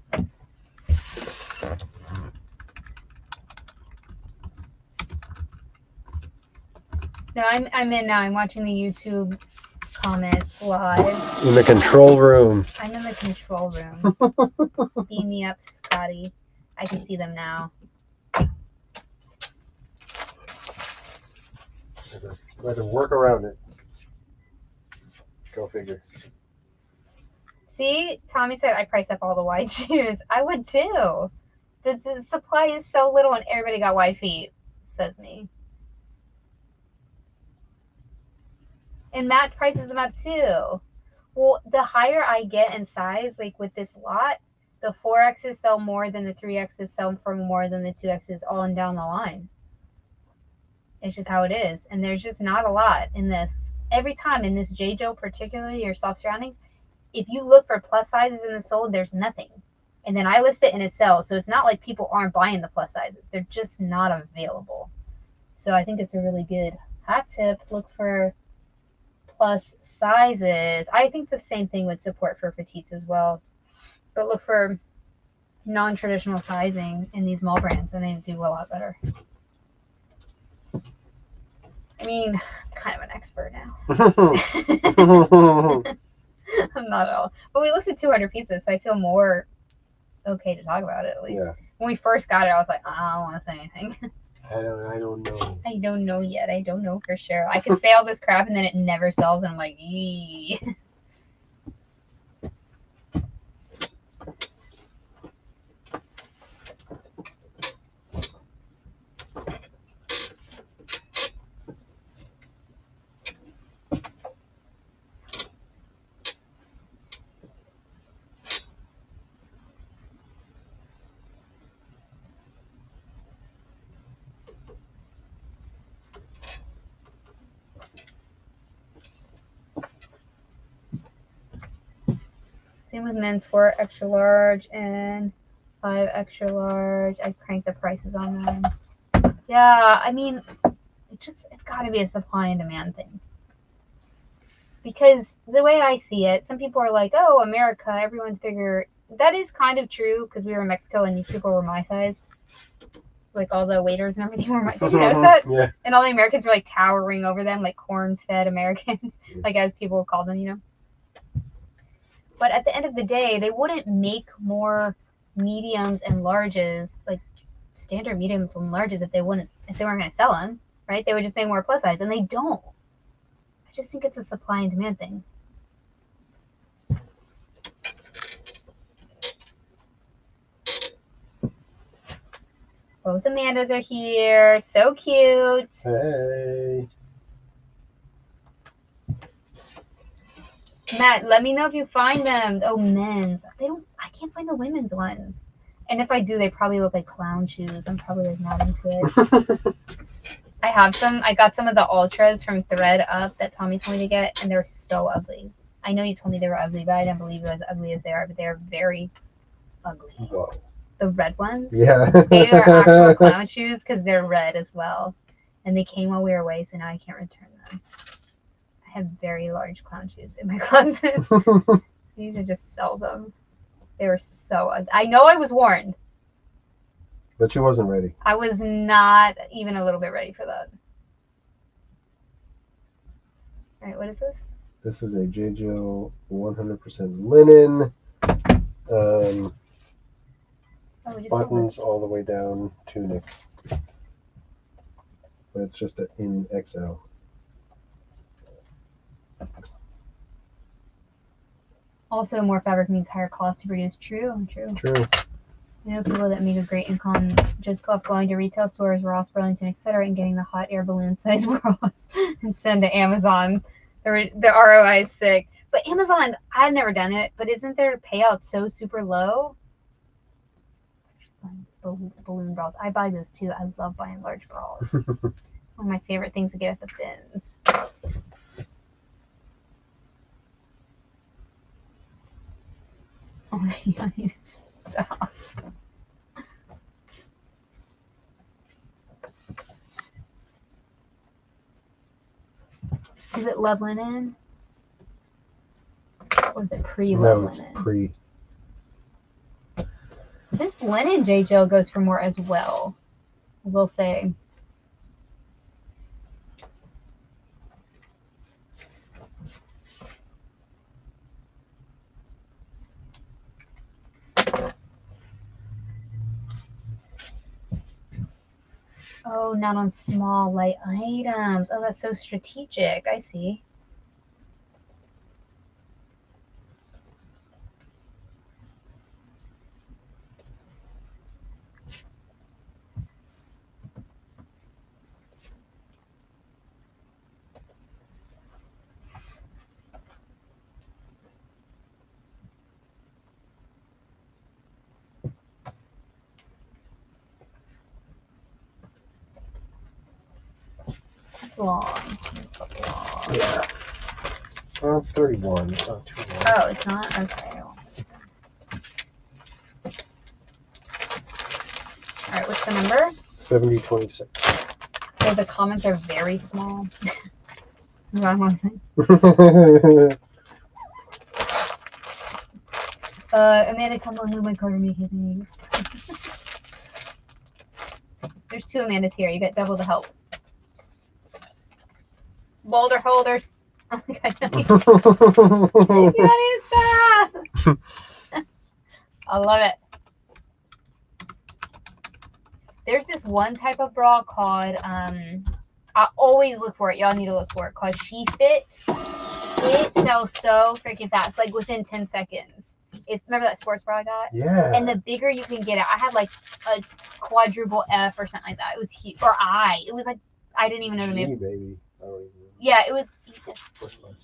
No, I'm I'm in now. I'm watching the YouTube comments live. In the control room. I'm in the control room. [laughs] Beam me up, Scotty. I can see them now. We had to work around it. Go figure. See, Tommy said I price up all the wide shoes. [laughs] I would too. The, the supply is so little and everybody got wide feet, says me. And Matt prices them up too. Well, the higher I get in size, like with this lot, the 4Xs sell more than the 3Xs sell for more than the 2Xs all and down the line. It's just how it is. And there's just not a lot in this. Every time in this J. Jill, particularly your soft surroundings, if you look for plus sizes in the sold, there's nothing. And then I list it and it sells. So it's not like people aren't buying the plus sizes. They're just not available. So I think it's a really good hot tip. Look for plus sizes. I think the same thing would support for petites as well. But look for non-traditional sizing in these mall brands and they do a lot better. I mean, I'm kind of an expert now. [laughs] [laughs] I'm not at all. But we listed 200 pieces, so I feel more okay to talk about it at least. yeah. When we first got it, I was like, uh-uh, I don't want to say anything. [laughs] I don't, I don't know. I don't know yet. I don't know for sure. I could say all this crap and then it never sells, and I'm like, yee. [laughs] men's four extra large and five extra large. I cranked the prices on them. Yeah, I mean, it just it's got to be a supply and demand thing. Because the way I see it, some people are like, "Oh, America, everyone's bigger." That is kind of true because we were in Mexico and these people were my size. Like all the waiters and everything [laughs] were my. Did you notice that? [laughs] Yeah. And all the Americans were like towering over them, like corn-fed Americans [laughs] like as people would call them, you know. But at the end of the day, they wouldn't make more mediums and larges, like standard mediums and larges, if they wouldn't, if they weren't going to sell them, right? They would just make more plus size, and they don't. I just think it's a supply and demand thing. Both Amandas are here. So cute. Hey. Matt, let me know if you find them. Oh, men's. They don't. I can't find the women's ones. And if I do, they probably look like clown shoes. I'm probably like not into it. [laughs] I have some. I got some of the Altras from thredUP that Tommy told me to get, and they're so ugly. I know you told me they were ugly, but I didn't believe it was ugly as they are. But they're very ugly. Whoa. The red ones. Yeah. They are actual [laughs] clown shoes because they're red as well, and they came while we were away, so now I can't return them. I have very large clown shoes in my [laughs] closet. I need to just sell them. They were so. ug- I know I was warned. but she wasn't ready. I was not even a little bit ready for that. All right, what is this? This is a J. Jill 100% linen. Um, Oh, buttons all the way down tunic. But it's just an in XL. Also, more fabric means higher cost to produce. True, true. True. I know people that make a great income just off going to retail stores, Ross, Burlington, etc., and getting the hot air balloon size [laughs] bras and send to Amazon. The, re- the ROI is sick. But Amazon, I've never done it, but isn't their payout so super low? Balloon bras. I buy those too. I love buying large bras. [laughs] One of my favorite things to get at the bins. Oh my [laughs] god, stop. Is it love linen? Or is it pre love No, it's linen? pre. this linen J. Jill goes for more as well. I will say. Oh, not on small light items. Oh, that's so strategic. I see. It's long. Yeah. Well, it's 31. It's not too long. Oh, it's not? Okay. All right, what's the number? 7026. So the comments are very small. [laughs] Wrong one. [laughs] Uh, Amanda, come on, my car to me, thanks. [laughs] There's two Amandas here. You get double the help. Boulder holders. [laughs] My god. [laughs] You gotta stop. I love it. There's this one type of bra called um I always look for it. Y'all need to look for it called She Fit. It sells so freaking fast, like within 10 seconds. It's remember that sports bra I got? yeah. And the bigger you can get it, I had like a quadruple F or something like that. It was huge. Or I. It was like I didn't even know the name. baby. I don't even. Yeah, it was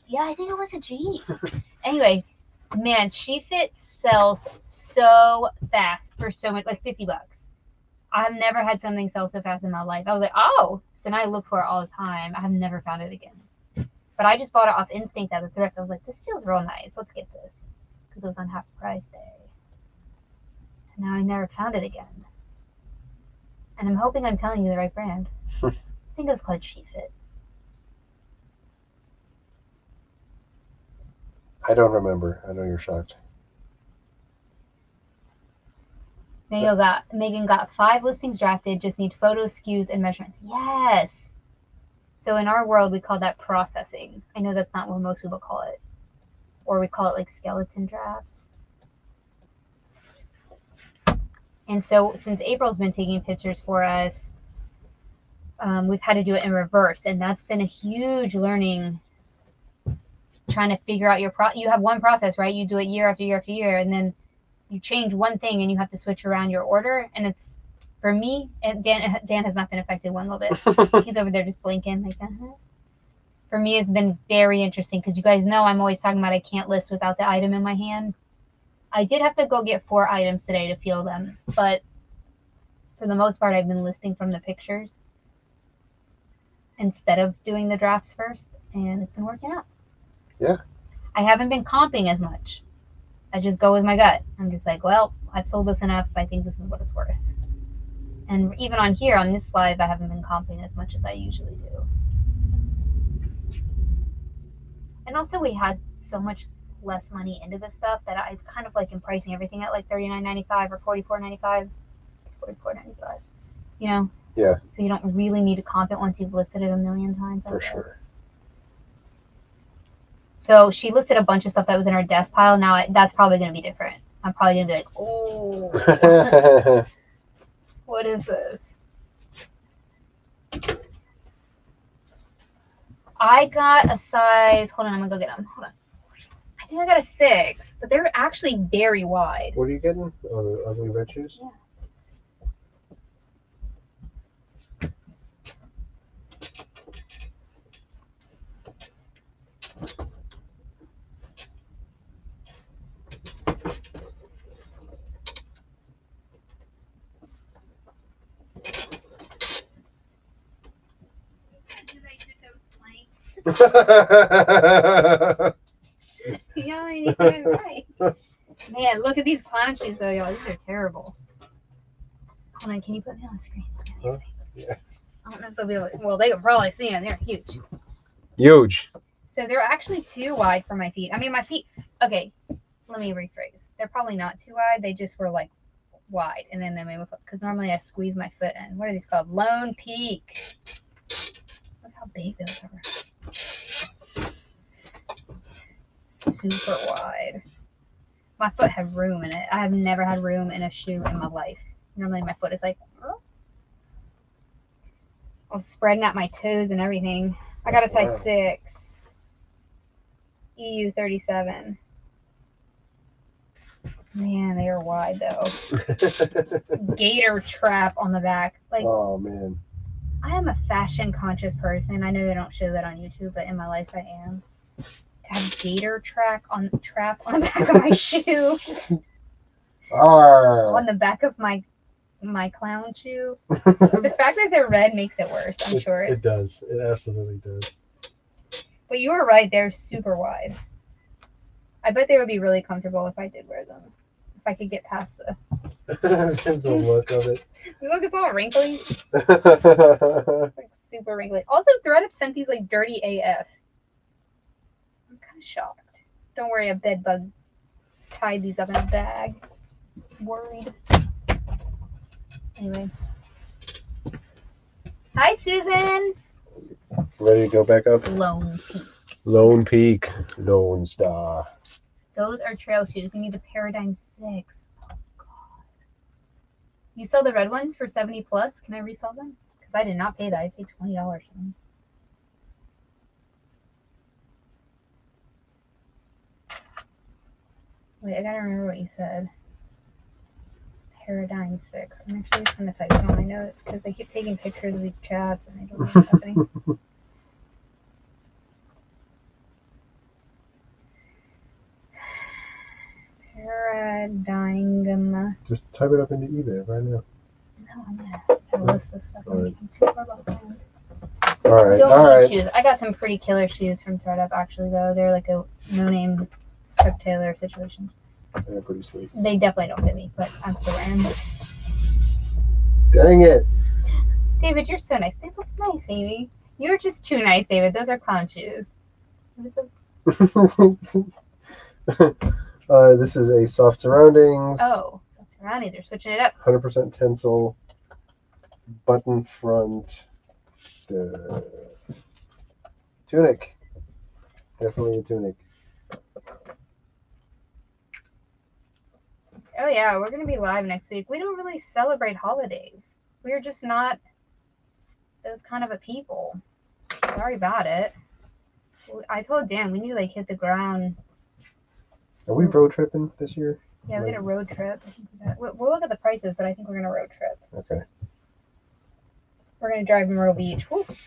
yeah, I think it was a G. [laughs] anyway, man, Shefit sells so fast for so much, like 50 bucks. I've never had something sell so fast in my life. I was like, oh, so now I look for it all the time. I have never found it again. But I just bought it off instinct at the thrift. I was like, this feels real nice. Let's get this. Because it was on half price day. And now I never found it again. And I'm hoping I'm telling you the right brand. [laughs] I think it was called Shefit. I don't remember. I know you're shocked. Megan got Megan got five listings drafted. Just need photos, SKUs, and measurements. Yes. So in our world, we call that processing. I know that's not what most people call it, or we call it like skeleton drafts. And so since April's been taking pictures for us, um, we've had to do it in reverse, and that's been a huge learning. Trying to figure out your pro. You have one process, right? You do it year after year after year, and then you change one thing and you have to switch around your order and it's For me, and Dan [laughs] Dan has not been affected one little bit. [laughs] He's over there just blinking like uh-huh. For me, it's been very interesting because you guys know I'm always talking about I can't list without the item in my hand. I did have to go get four items today to feel them, but for the most part, I've been listing from the pictures instead of doing the drafts first, and it's been working out. Yeah. I haven't been comping as much. I just go with my gut. I'm just like, well, I've sold this enough. I think this is what it's worth. And even on here, on this live, I haven't been comping as much as I usually do. And also, we had so much less money into this stuff that I kind of like in pricing everything at like thirty nine ninety five or forty four ninety five, forty four ninety five. You know. Yeah. So you don't really need to comp it once you've listed it a million times. I For guess. sure. So she listed a bunch of stuff that was in her death pile. Now I, that's probably going to be different. I'm probably going to be like, oh, [laughs] what is this? I got a size. Hold on, I'm gonna go get them. Hold on. I think I got a six, but they're actually very wide. what are you getting? The ugly red shoes? Yeah. Yeah, I need that right. Man, look at these clown shoes though, y'all. These are terrible. Hold on, can you put me on the screen? Look at these Huh? Yeah. I don't know if they'll be able. Well, they can probably see them. They're huge. Huge. So they're actually too wide for my feet. I mean, my feet. Okay, let me rephrase. They're probably not too wide. They just were like wide, and then they made because normally I squeeze my foot in. What are these called? Lone Peak. Look how big those are. Super wide. My foot had room in it. I have never had room in a shoe in my life. Normally my foot is like. "Oh." I'm spreading out my toes and everything. I got a size Wow. six. EU 37. Man, they are wide though. [laughs] Gaiter trap on the back. Like, oh man. I am a fashion conscious person. I know I don't show that on YouTube, but in my life I am. To have gator track on trap on the back of my [laughs] shoe, on the back of my my clown shoe. [laughs] The fact that they're red makes it worse, I'm It- sure. It does. It absolutely does. But you were right, they're super wide. I bet they would be really comfortable if I did wear them. If I could get past the [laughs] the look of it. [laughs] look, it's all wrinkly. [laughs] like super wrinkly. Also, thredUP sent these like dirty AF. I'm kind of shocked. Don't worry, a bed bug tied these up in a bag. Worried. Anyway. Hi, Susan. Ready to go back up? Lone Peak. Lone Peak, Lone Star. Those are trail shoes. You need the Paradigm 6. Oh, God. You sell the red ones for 70 plus? Can I resell them? Because I did not pay that. I paid $20 for them. Wait, I gotta remember what you said. Paradigm 6. I'm actually just gonna type it on my notes because I keep taking pictures of these chats and I don't know what's happening. [laughs] Paradigm. Um, uh, just type it up into eBay right now. No, I'm gonna list this stuff. I'm Alright. too far behind. All right, Don't all sell shoes. I got some pretty killer shoes from thredUP actually though. They're like a no name Chuck Taylor situation. They're pretty sweet. They definitely don't fit me, but I'm still wearing them. Dang it. David, you're so nice. They look nice, Amy. You're just too nice, David. Those are clown shoes. What is this? Uh, this is a soft surroundings. Oh, so surroundings They're switching it up. 100% Tencel. Button front. Uh, tunic. Definitely a tunic. Oh yeah, we're gonna be live next week. We don't really celebrate holidays. We're just not those kind of a people. Sorry about it. I told Dan we need to like hit the ground. Are we road tripping this year? Yeah, we get a road trip. I think we got, we'll, we'll look at the prices, but I think we're gonna road trip. Okay. We're gonna drive Myrtle Beach. Woo. It's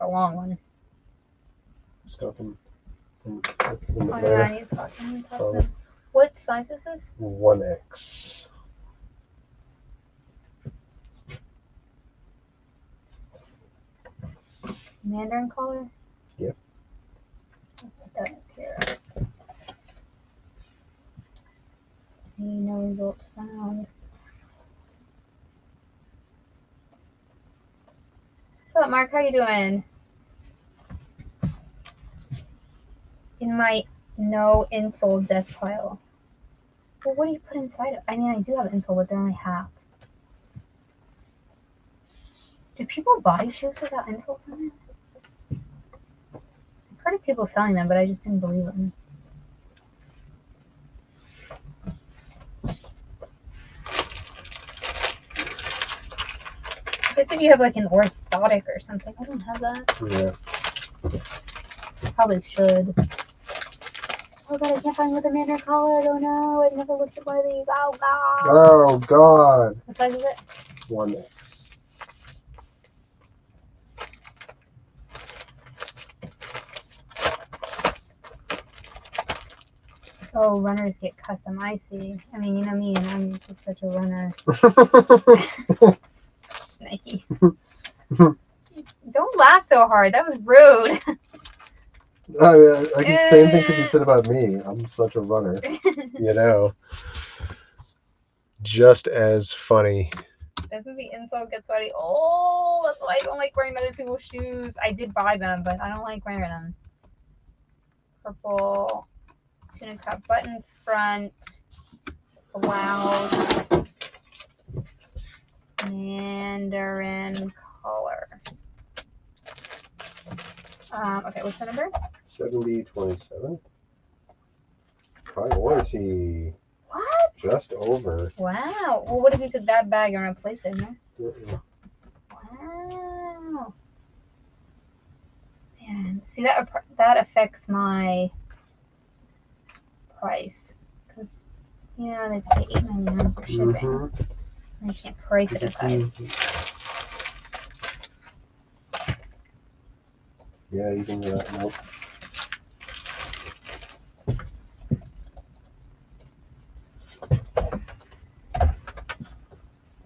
a long one. Stuff in, in, in Oh, yeah, I need to talk. I need to talk to them. Oh. What size is this? One X. Mandarin collar? Yep. Put that up here. See, no results found. What's up, Mark? How you doing? In my no insole death pile. Well, what do you put inside it? I mean, I do have insole, but they're only half. Do people buy shoes without insoles in it? I've heard of people selling them, but I just didn't believe them. Guess if you have like an orthotic or something, I don't have that. Yeah. Probably should. Oh god, I can't find with a mandarin collar. I don't know. I've never looked at one of these. Oh god. Oh God. What size is it? One X. Oh, runners get custom. I see. I mean, you know me, and I'm just such a runner. [laughs] Nike. Don't laugh so hard. That was rude. Oh, I, I can same thing could be eh. said about me. I'm such a runner. You know. Just as funny. Doesn't the insole get sweaty? Oh, that's why I don't like wearing other people's shoes. I did buy them, but I don't like wearing them. Purple tunic top, button front, blouse, mandarin color. Um, okay, what's the number? 7027. Priority. What? Just over. Wow. Well, what if you took that bag and replaced it? Huh? Wow. Man, see that that affects my price because you know to pay eight ninety nine for shipping, Mhm. so I can't price it as high. Yeah, you can do that. Nope.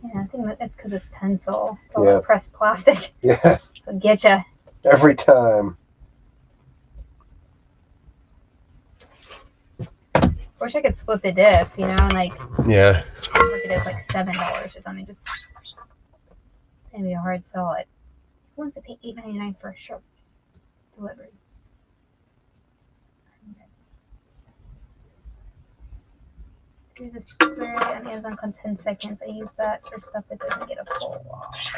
Yeah, I think that- that's because it's Tencel, it's all Yeah. pressed plastic. [laughs] Yeah, It'll get you. every time. Wish I could split the dip, you know, and like Yeah. look at it like seven dollars or something. Just gonna be a hard sell. It who wants to pay eight ninety nine for a shirt delivery? Here's a spray on Amazon on 10 seconds. I use that for stuff that doesn't get a full wash.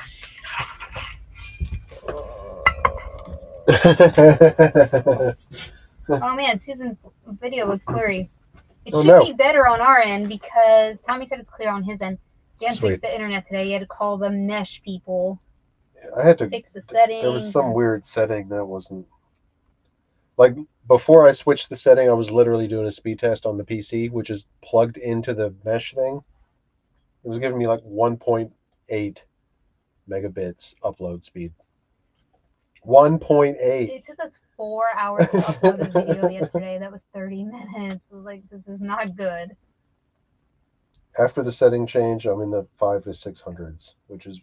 [laughs] Oh man, Susan's video looks blurry. It Oh, should no. be better on our end because Tommy said it's clear on his end. He had to Sweet. fix the internet today. He had to call the mesh people, I had to. fix the setting. There was some weird setting that wasn't. Like before I switched the setting, I was literally doing a speed test on the PC, which is plugged into the mesh thing. It was giving me like 1.8 megabits upload speed. 1.8. It took us four hours to upload a video [laughs] yesterday. That was 30 minutes. I was like, this is not good. After the setting change, I'm in the five to six hundreds, which is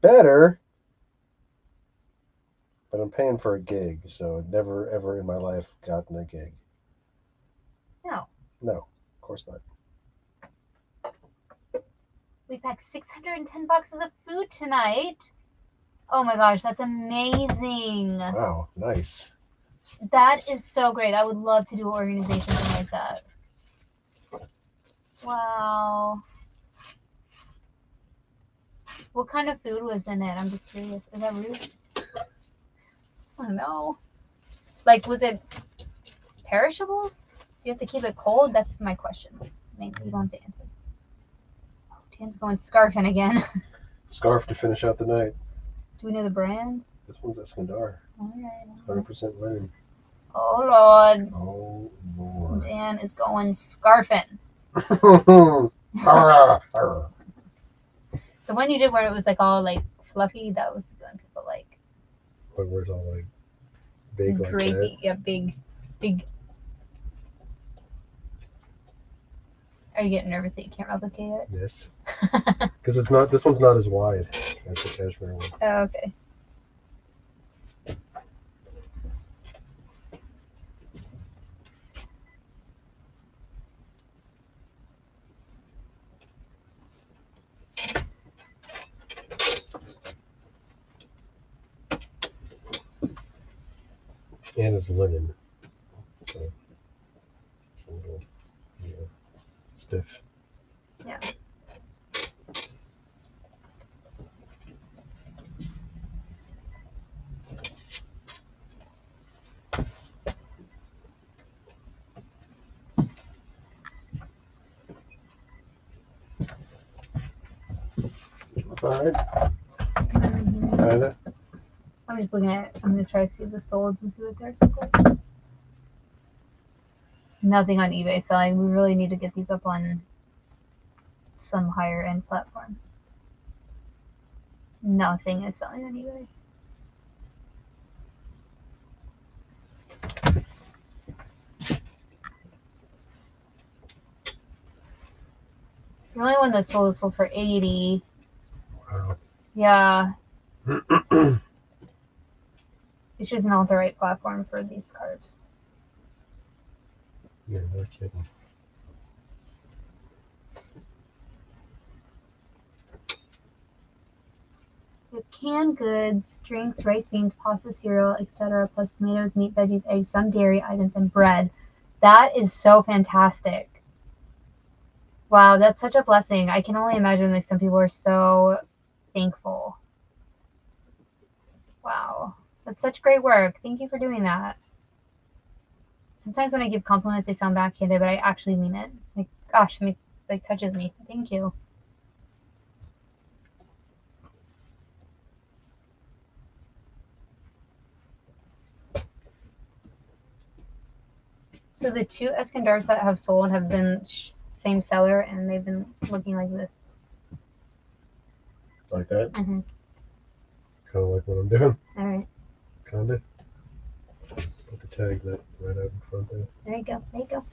better. But I'm paying for a gig, so never ever in my life gotten a gig. No. No, of course not. We packed 610 boxes of food tonight. Oh my gosh, that's amazing. Wow, nice. That is so great. I would love to do an organization like that. Wow. What kind of food was in it? I'm just curious. Is that rude? I don't know. Like, was it perishables? Do you have to keep it cold? That's my questions. Maybe you don't have to answer. Oh, Dan's going scarfing again. [laughs] Scarf to finish out the night. Do we know the brand? This one's Eskandar. All right. 100% linen. Oh Lord. Oh, Lord. Dan is going scarfing. [laughs] The one you did where it was like all like fluffy, that was the one people like. But where's all like big like that? Yeah, big, big. Are you getting nervous that you can't replicate it? Yes, [laughs] because it's not. This one's not as wide as the cashmere one. oh, okay. And it's linen, so it's a little you know, Yeah. Kinda. I'm just looking at. I'm gonna try to see the solds and see what theirs look like. Nothing on eBay selling. We really need to get these up on some higher end platform. Nothing is selling on eBay. The only one that sold sold for 80. Wow. Yeah, [clears throat] it's just not the right platform for these scarves. Yeah, no kidding. With canned goods, drinks, rice, beans, pasta, cereal, etc., plus tomatoes, meat, veggies, eggs, some dairy items, and bread. That is so fantastic. Wow, that's such a blessing. I can only imagine like some people are so thankful. Wow. That's such great work. Thank you for doing that. Sometimes when I give compliments, they sound backhanded, but I actually mean it. Like, gosh, it like touches me. Thank you. So the two Eskandars that have sold have been sh- same seller, and they've been looking like this. Like that? hmm Kind of like what I'm doing. All right, Kinda. Put the tag that right out in front there. there you go. There you go.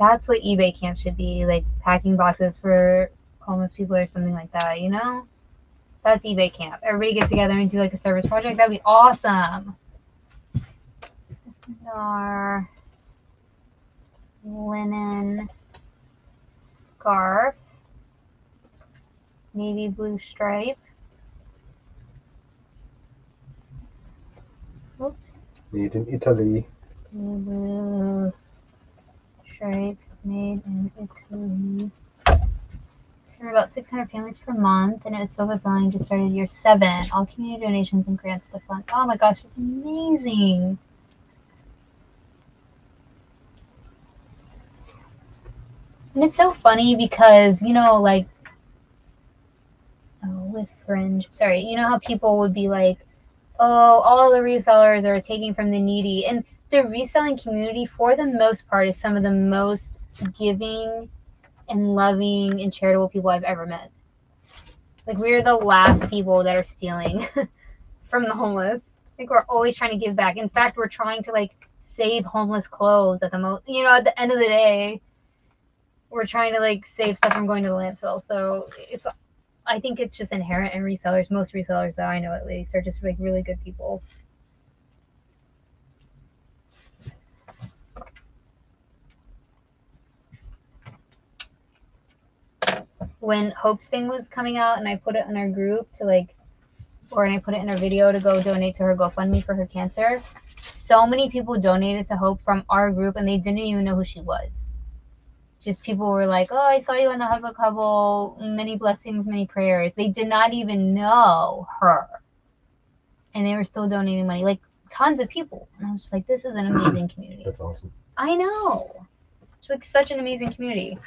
That's what eBay camp should be like packing boxes for homeless people or something like that, you know? That's eBay camp. Everybody get together and do like a service project. That'd be awesome. Eskandar linen scarf, navy blue stripe. Oops. Made in Italy. Navy blue stripe made in Italy. Serve about 600 families per month, and it was so fulfilling. Just started year seven. All community donations and grants to fund. Oh my gosh, it's amazing. And it's so funny because, you know, like, oh, with Fringe, sorry, you know how people would be like, oh, all the resellers are taking from the needy. And the reselling community, for the most part, is some of the most giving and loving and charitable people I've ever met. Like, we're the last people that are stealing [laughs] from the homeless. Like, we're always trying to give back. In fact, we're trying to, like, save homeless clothes at the most, you know, at the end of the day we're trying to like save stuff from going to the landfill. So it's I think it's just inherent in resellers. Most resellers that I know at least are just like really good people. When Hope's thing was coming out and I put it in our group to like or and I put it in our video to go donate to her GoFundMe for her cancer. So many people donated to Hope from our group and they didn't even know who she was just people were like, "Oh, I saw you on the Hustle Couple. Many blessings, many prayers." They did not even know her, and they were still donating money, like tons of people. And I was just like, "This is an [clears throat] amazing community." That's awesome. I know. It's like such an amazing community.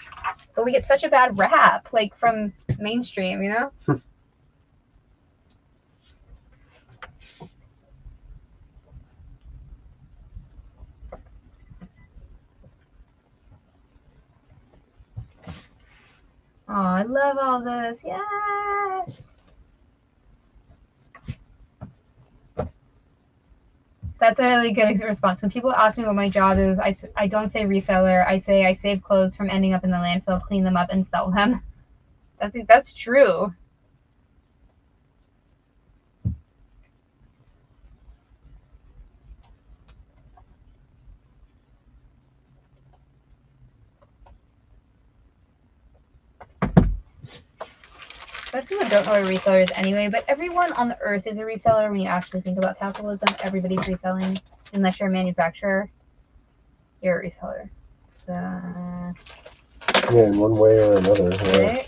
But we get such a bad rap, like from mainstream, you know? [laughs] Oh, I love all this. Yes. That's a really good response. When people ask me what my job is, I, I don't say reseller. I say I save clothes from ending up in the landfill, clean them up, and sell them. [laughs] That's that's true. Most people don't know what a reseller is anyway, but everyone on the earth is a reseller when you actually think about capitalism. Everybody's reselling, unless you're a manufacturer. You're a reseller. So, Yeah, in one way or another. Yeah. right?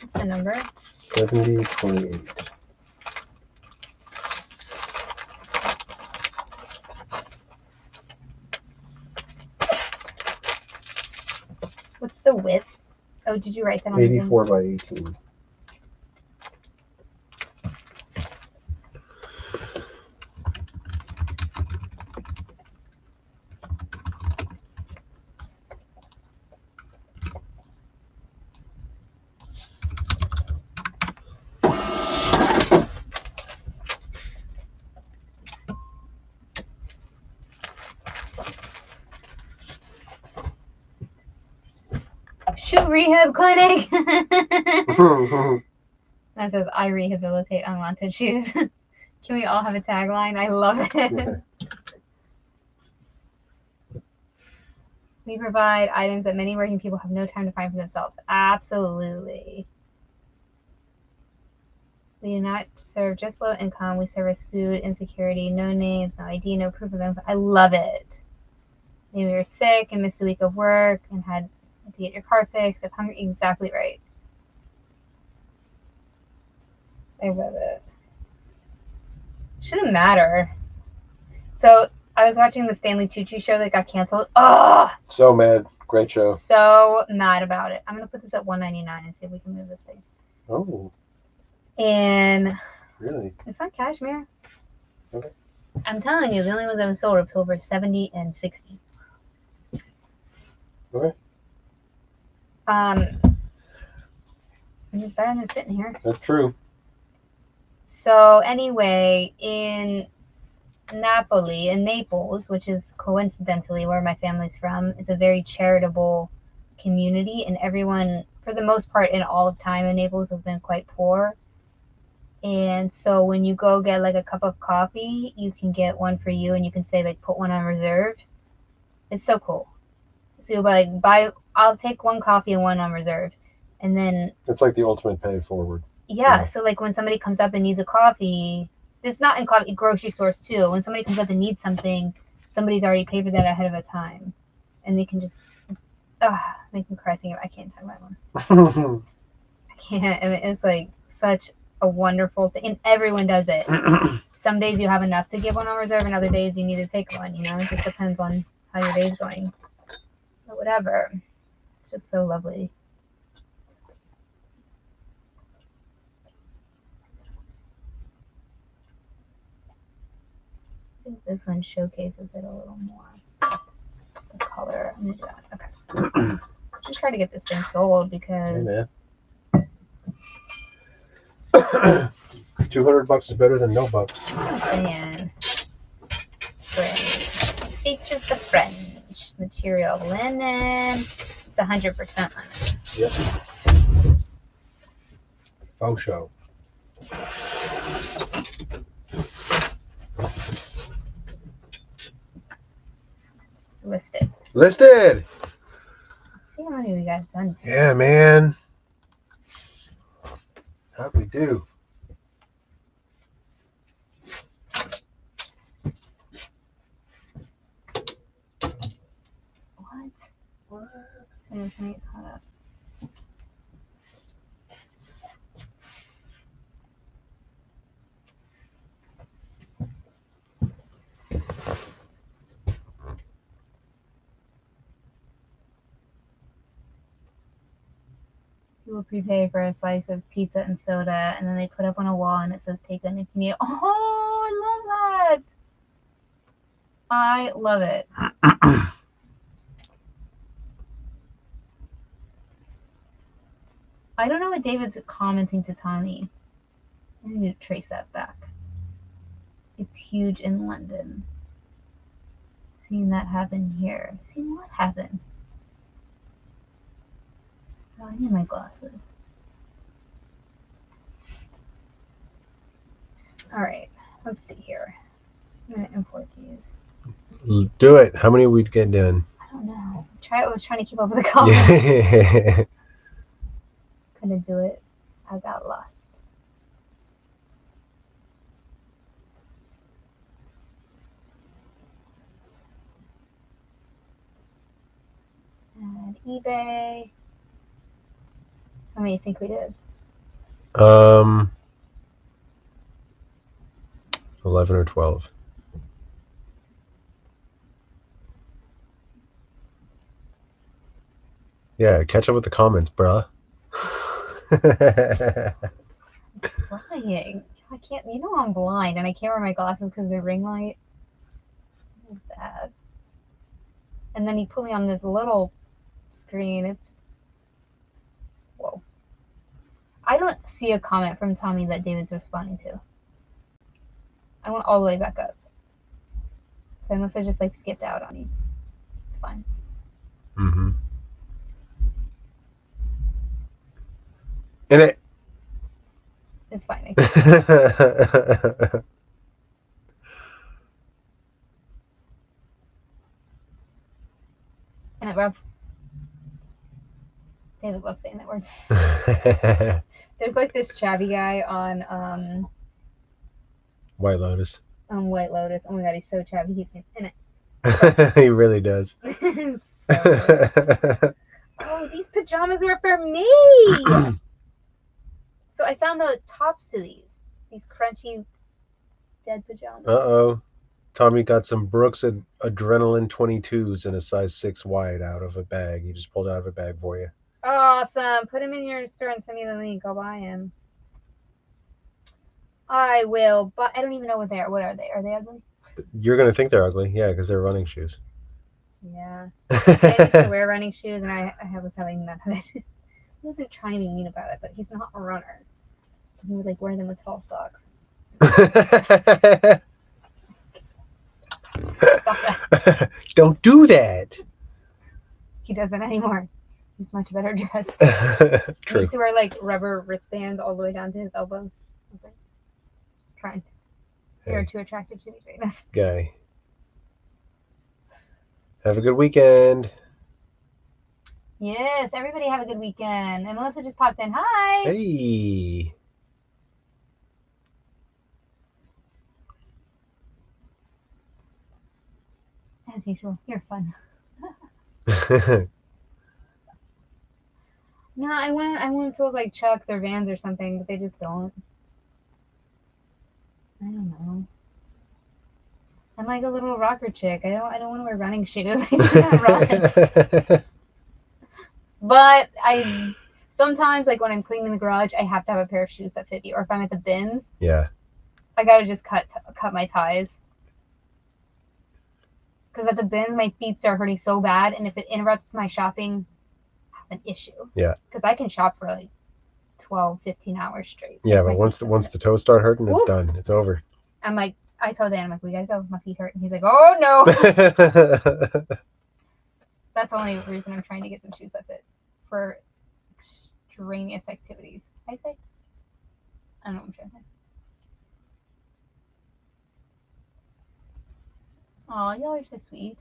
What's the number? 70, 28. What's the width? Oh, did you write that on 84 by 18. [laughs] that says I rehabilitate unwanted shoes. [laughs] Can we all have a tagline? I love it. we provide items that many working people have no time to find for themselves. Absolutely. We do not serve just low income. We service food insecurity, no names, no ID, no proof of income. I love it. Maybe you're sick and missed a week of work and had to get your car fixed. If hungry, exactly right. I love it. Shouldn't matter. So I was watching the Stanley Tucci show that got canceled. Oh, so mad. Great show. So mad about it. I'm gonna put this at 199 and see if we can move this thing. Oh, And really? it's not cashmere. Okay. I'm telling you, the only ones that have sold sold for 70 and 60. Okay. Um, it's better than sitting here. That's true. So anyway, in Napoli, in Naples, which is coincidentally where my family's from, it's a very charitable community, and everyone, for the most part, in all of time in Naples, has been quite poor. And so when you go get like a cup of coffee, you can get one for you, and you can say like put one on reserve. It's so cool. So you'll like buy. I'll take one coffee and one on reserve, and then It's like the ultimate pay forward. Yeah, Yeah. so like when somebody comes up and needs a coffee, it's not in coffee grocery stores too. When somebody comes up and needs something, somebody's already paid for that ahead of a time, and they can just ah make me cry. Thinking I can't talk about one. [laughs] I can't. And it's like such a wonderful thing, and everyone does it. [clears throat] Some days you have enough to give one on reserve, and other days you need to take one. You know, it just depends on how your day's going. But whatever, it's just so lovely. Think this one showcases it a little more. The color. I'm gonna do that. Okay. [clears throat] Just try to get this thing sold because man. [clears throat] 200 bucks is better than no bucks. I'm French. Is the French. Material linen. It's 100% linen. Yep. Faux show. Listed. Listed. See how many we got done. today. Yeah, man. How'd we do? What? What? I'm trying to get caught up. Will prepay for a slice of pizza and soda, and then they put up on a wall and it says take it if you need it. Oh, I love that. I love it. I don't know what David's commenting to Tommy. I need to trace that back. It's huge in London. Seeing that happen here. Seeing what happen? Oh, I need my glasses. All right, let's see here. I'm gonna import these. Do it. How many we'd get done? I don't know. Try. I was trying to keep up with the [laughs] comments. Yeah. Couldn't do it. I got lost. And eBay. How many do you think we did? um, eleven or twelve. Yeah, catch up with the comments, bruh. [laughs] Lying. I can't. You know I'm blind and I can't wear my glasses because of the ring light. It's bad. And then he put me on this little screen. It's whoa. I don't see a comment from Tommy that David's responding to. I went all the way back up. So I must have just like skipped out on me. It's fine. Mm-hmm. And it. It's fine. [laughs] And it rub. David loves saying that word. [laughs] There's like this chabby guy on um White Lotus. on White Lotus. Oh my god, he's so chabby. He keeps saying in [laughs] he really does. [laughs] oh, these pajamas were for me. [clears throat] so I found the tops to these. These crunchy dead pajamas. Uh oh. Tommy got some Brooks Ad- Adrenaline 22s in a size 6 wide out of a bag. He just pulled out of a bag for you. Awesome. Put him in your store and send me the link. I'll buy him. I will, but I don't even know what they are. What are they? Are they ugly? You're going to think they're ugly. Yeah, because they're running shoes. Yeah. [laughs] I used to wear running shoes and I, I was having none of it. [laughs] he wasn't trying to be mean about it, but he's not a runner. He would like wear them with tall socks. [laughs] Stop that. Don't do that. He doesn't anymore. He's much better [laughs] dressed. [laughs] True. He used to wear like rubber wristbands all the way down to his elbows. I was like, trying. You're too attractive to be famous. [laughs] guy. Have a good weekend. Yes, everybody have a good weekend. And Melissa just popped in. Hi. Hey. As usual, you're fun. No, I want I want to look like Chucks or Vans or something, but they just don't. I don't know. I'm like a little rocker chick. I don't I don't want to wear running shoes. [laughs] I not run. [laughs] But I sometimes like when I'm cleaning the garage, I have to have a pair of shoes that fit me. Or if I'm at the bins, yeah. I gotta just cut cut my ties. Because at the bins, my feet are hurting so bad, and if it interrupts my shopping, an issue. Yeah. Because I can shop for like 12, 15 hours straight. Yeah, but once the once the toes start hurting, it's Oof. done. It's over. I'm like, I told Dan, I'm like, we gotta go. My feet hurt, and he's like, oh no. [laughs] That's the only reason I'm trying to get some shoes that fit for extraneous activities. I say. I don't know what I'm trying to say. Aw, y'all are so sweet.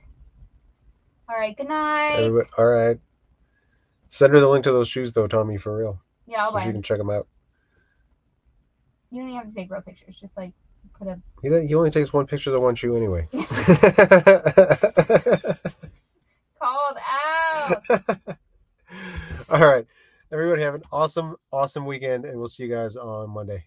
All right, good night. Everybody- all right. Send her the link to those shoes, though, Tommy, for real, yeah, I'll so buy she them. can check them out. You don't even have to take real pictures. Just like put a He, he only takes one picture of the one shoe anyway. [laughs] [laughs] called out. [laughs] all right. Everybody have an awesome, awesome weekend, and we'll see you guys on Monday.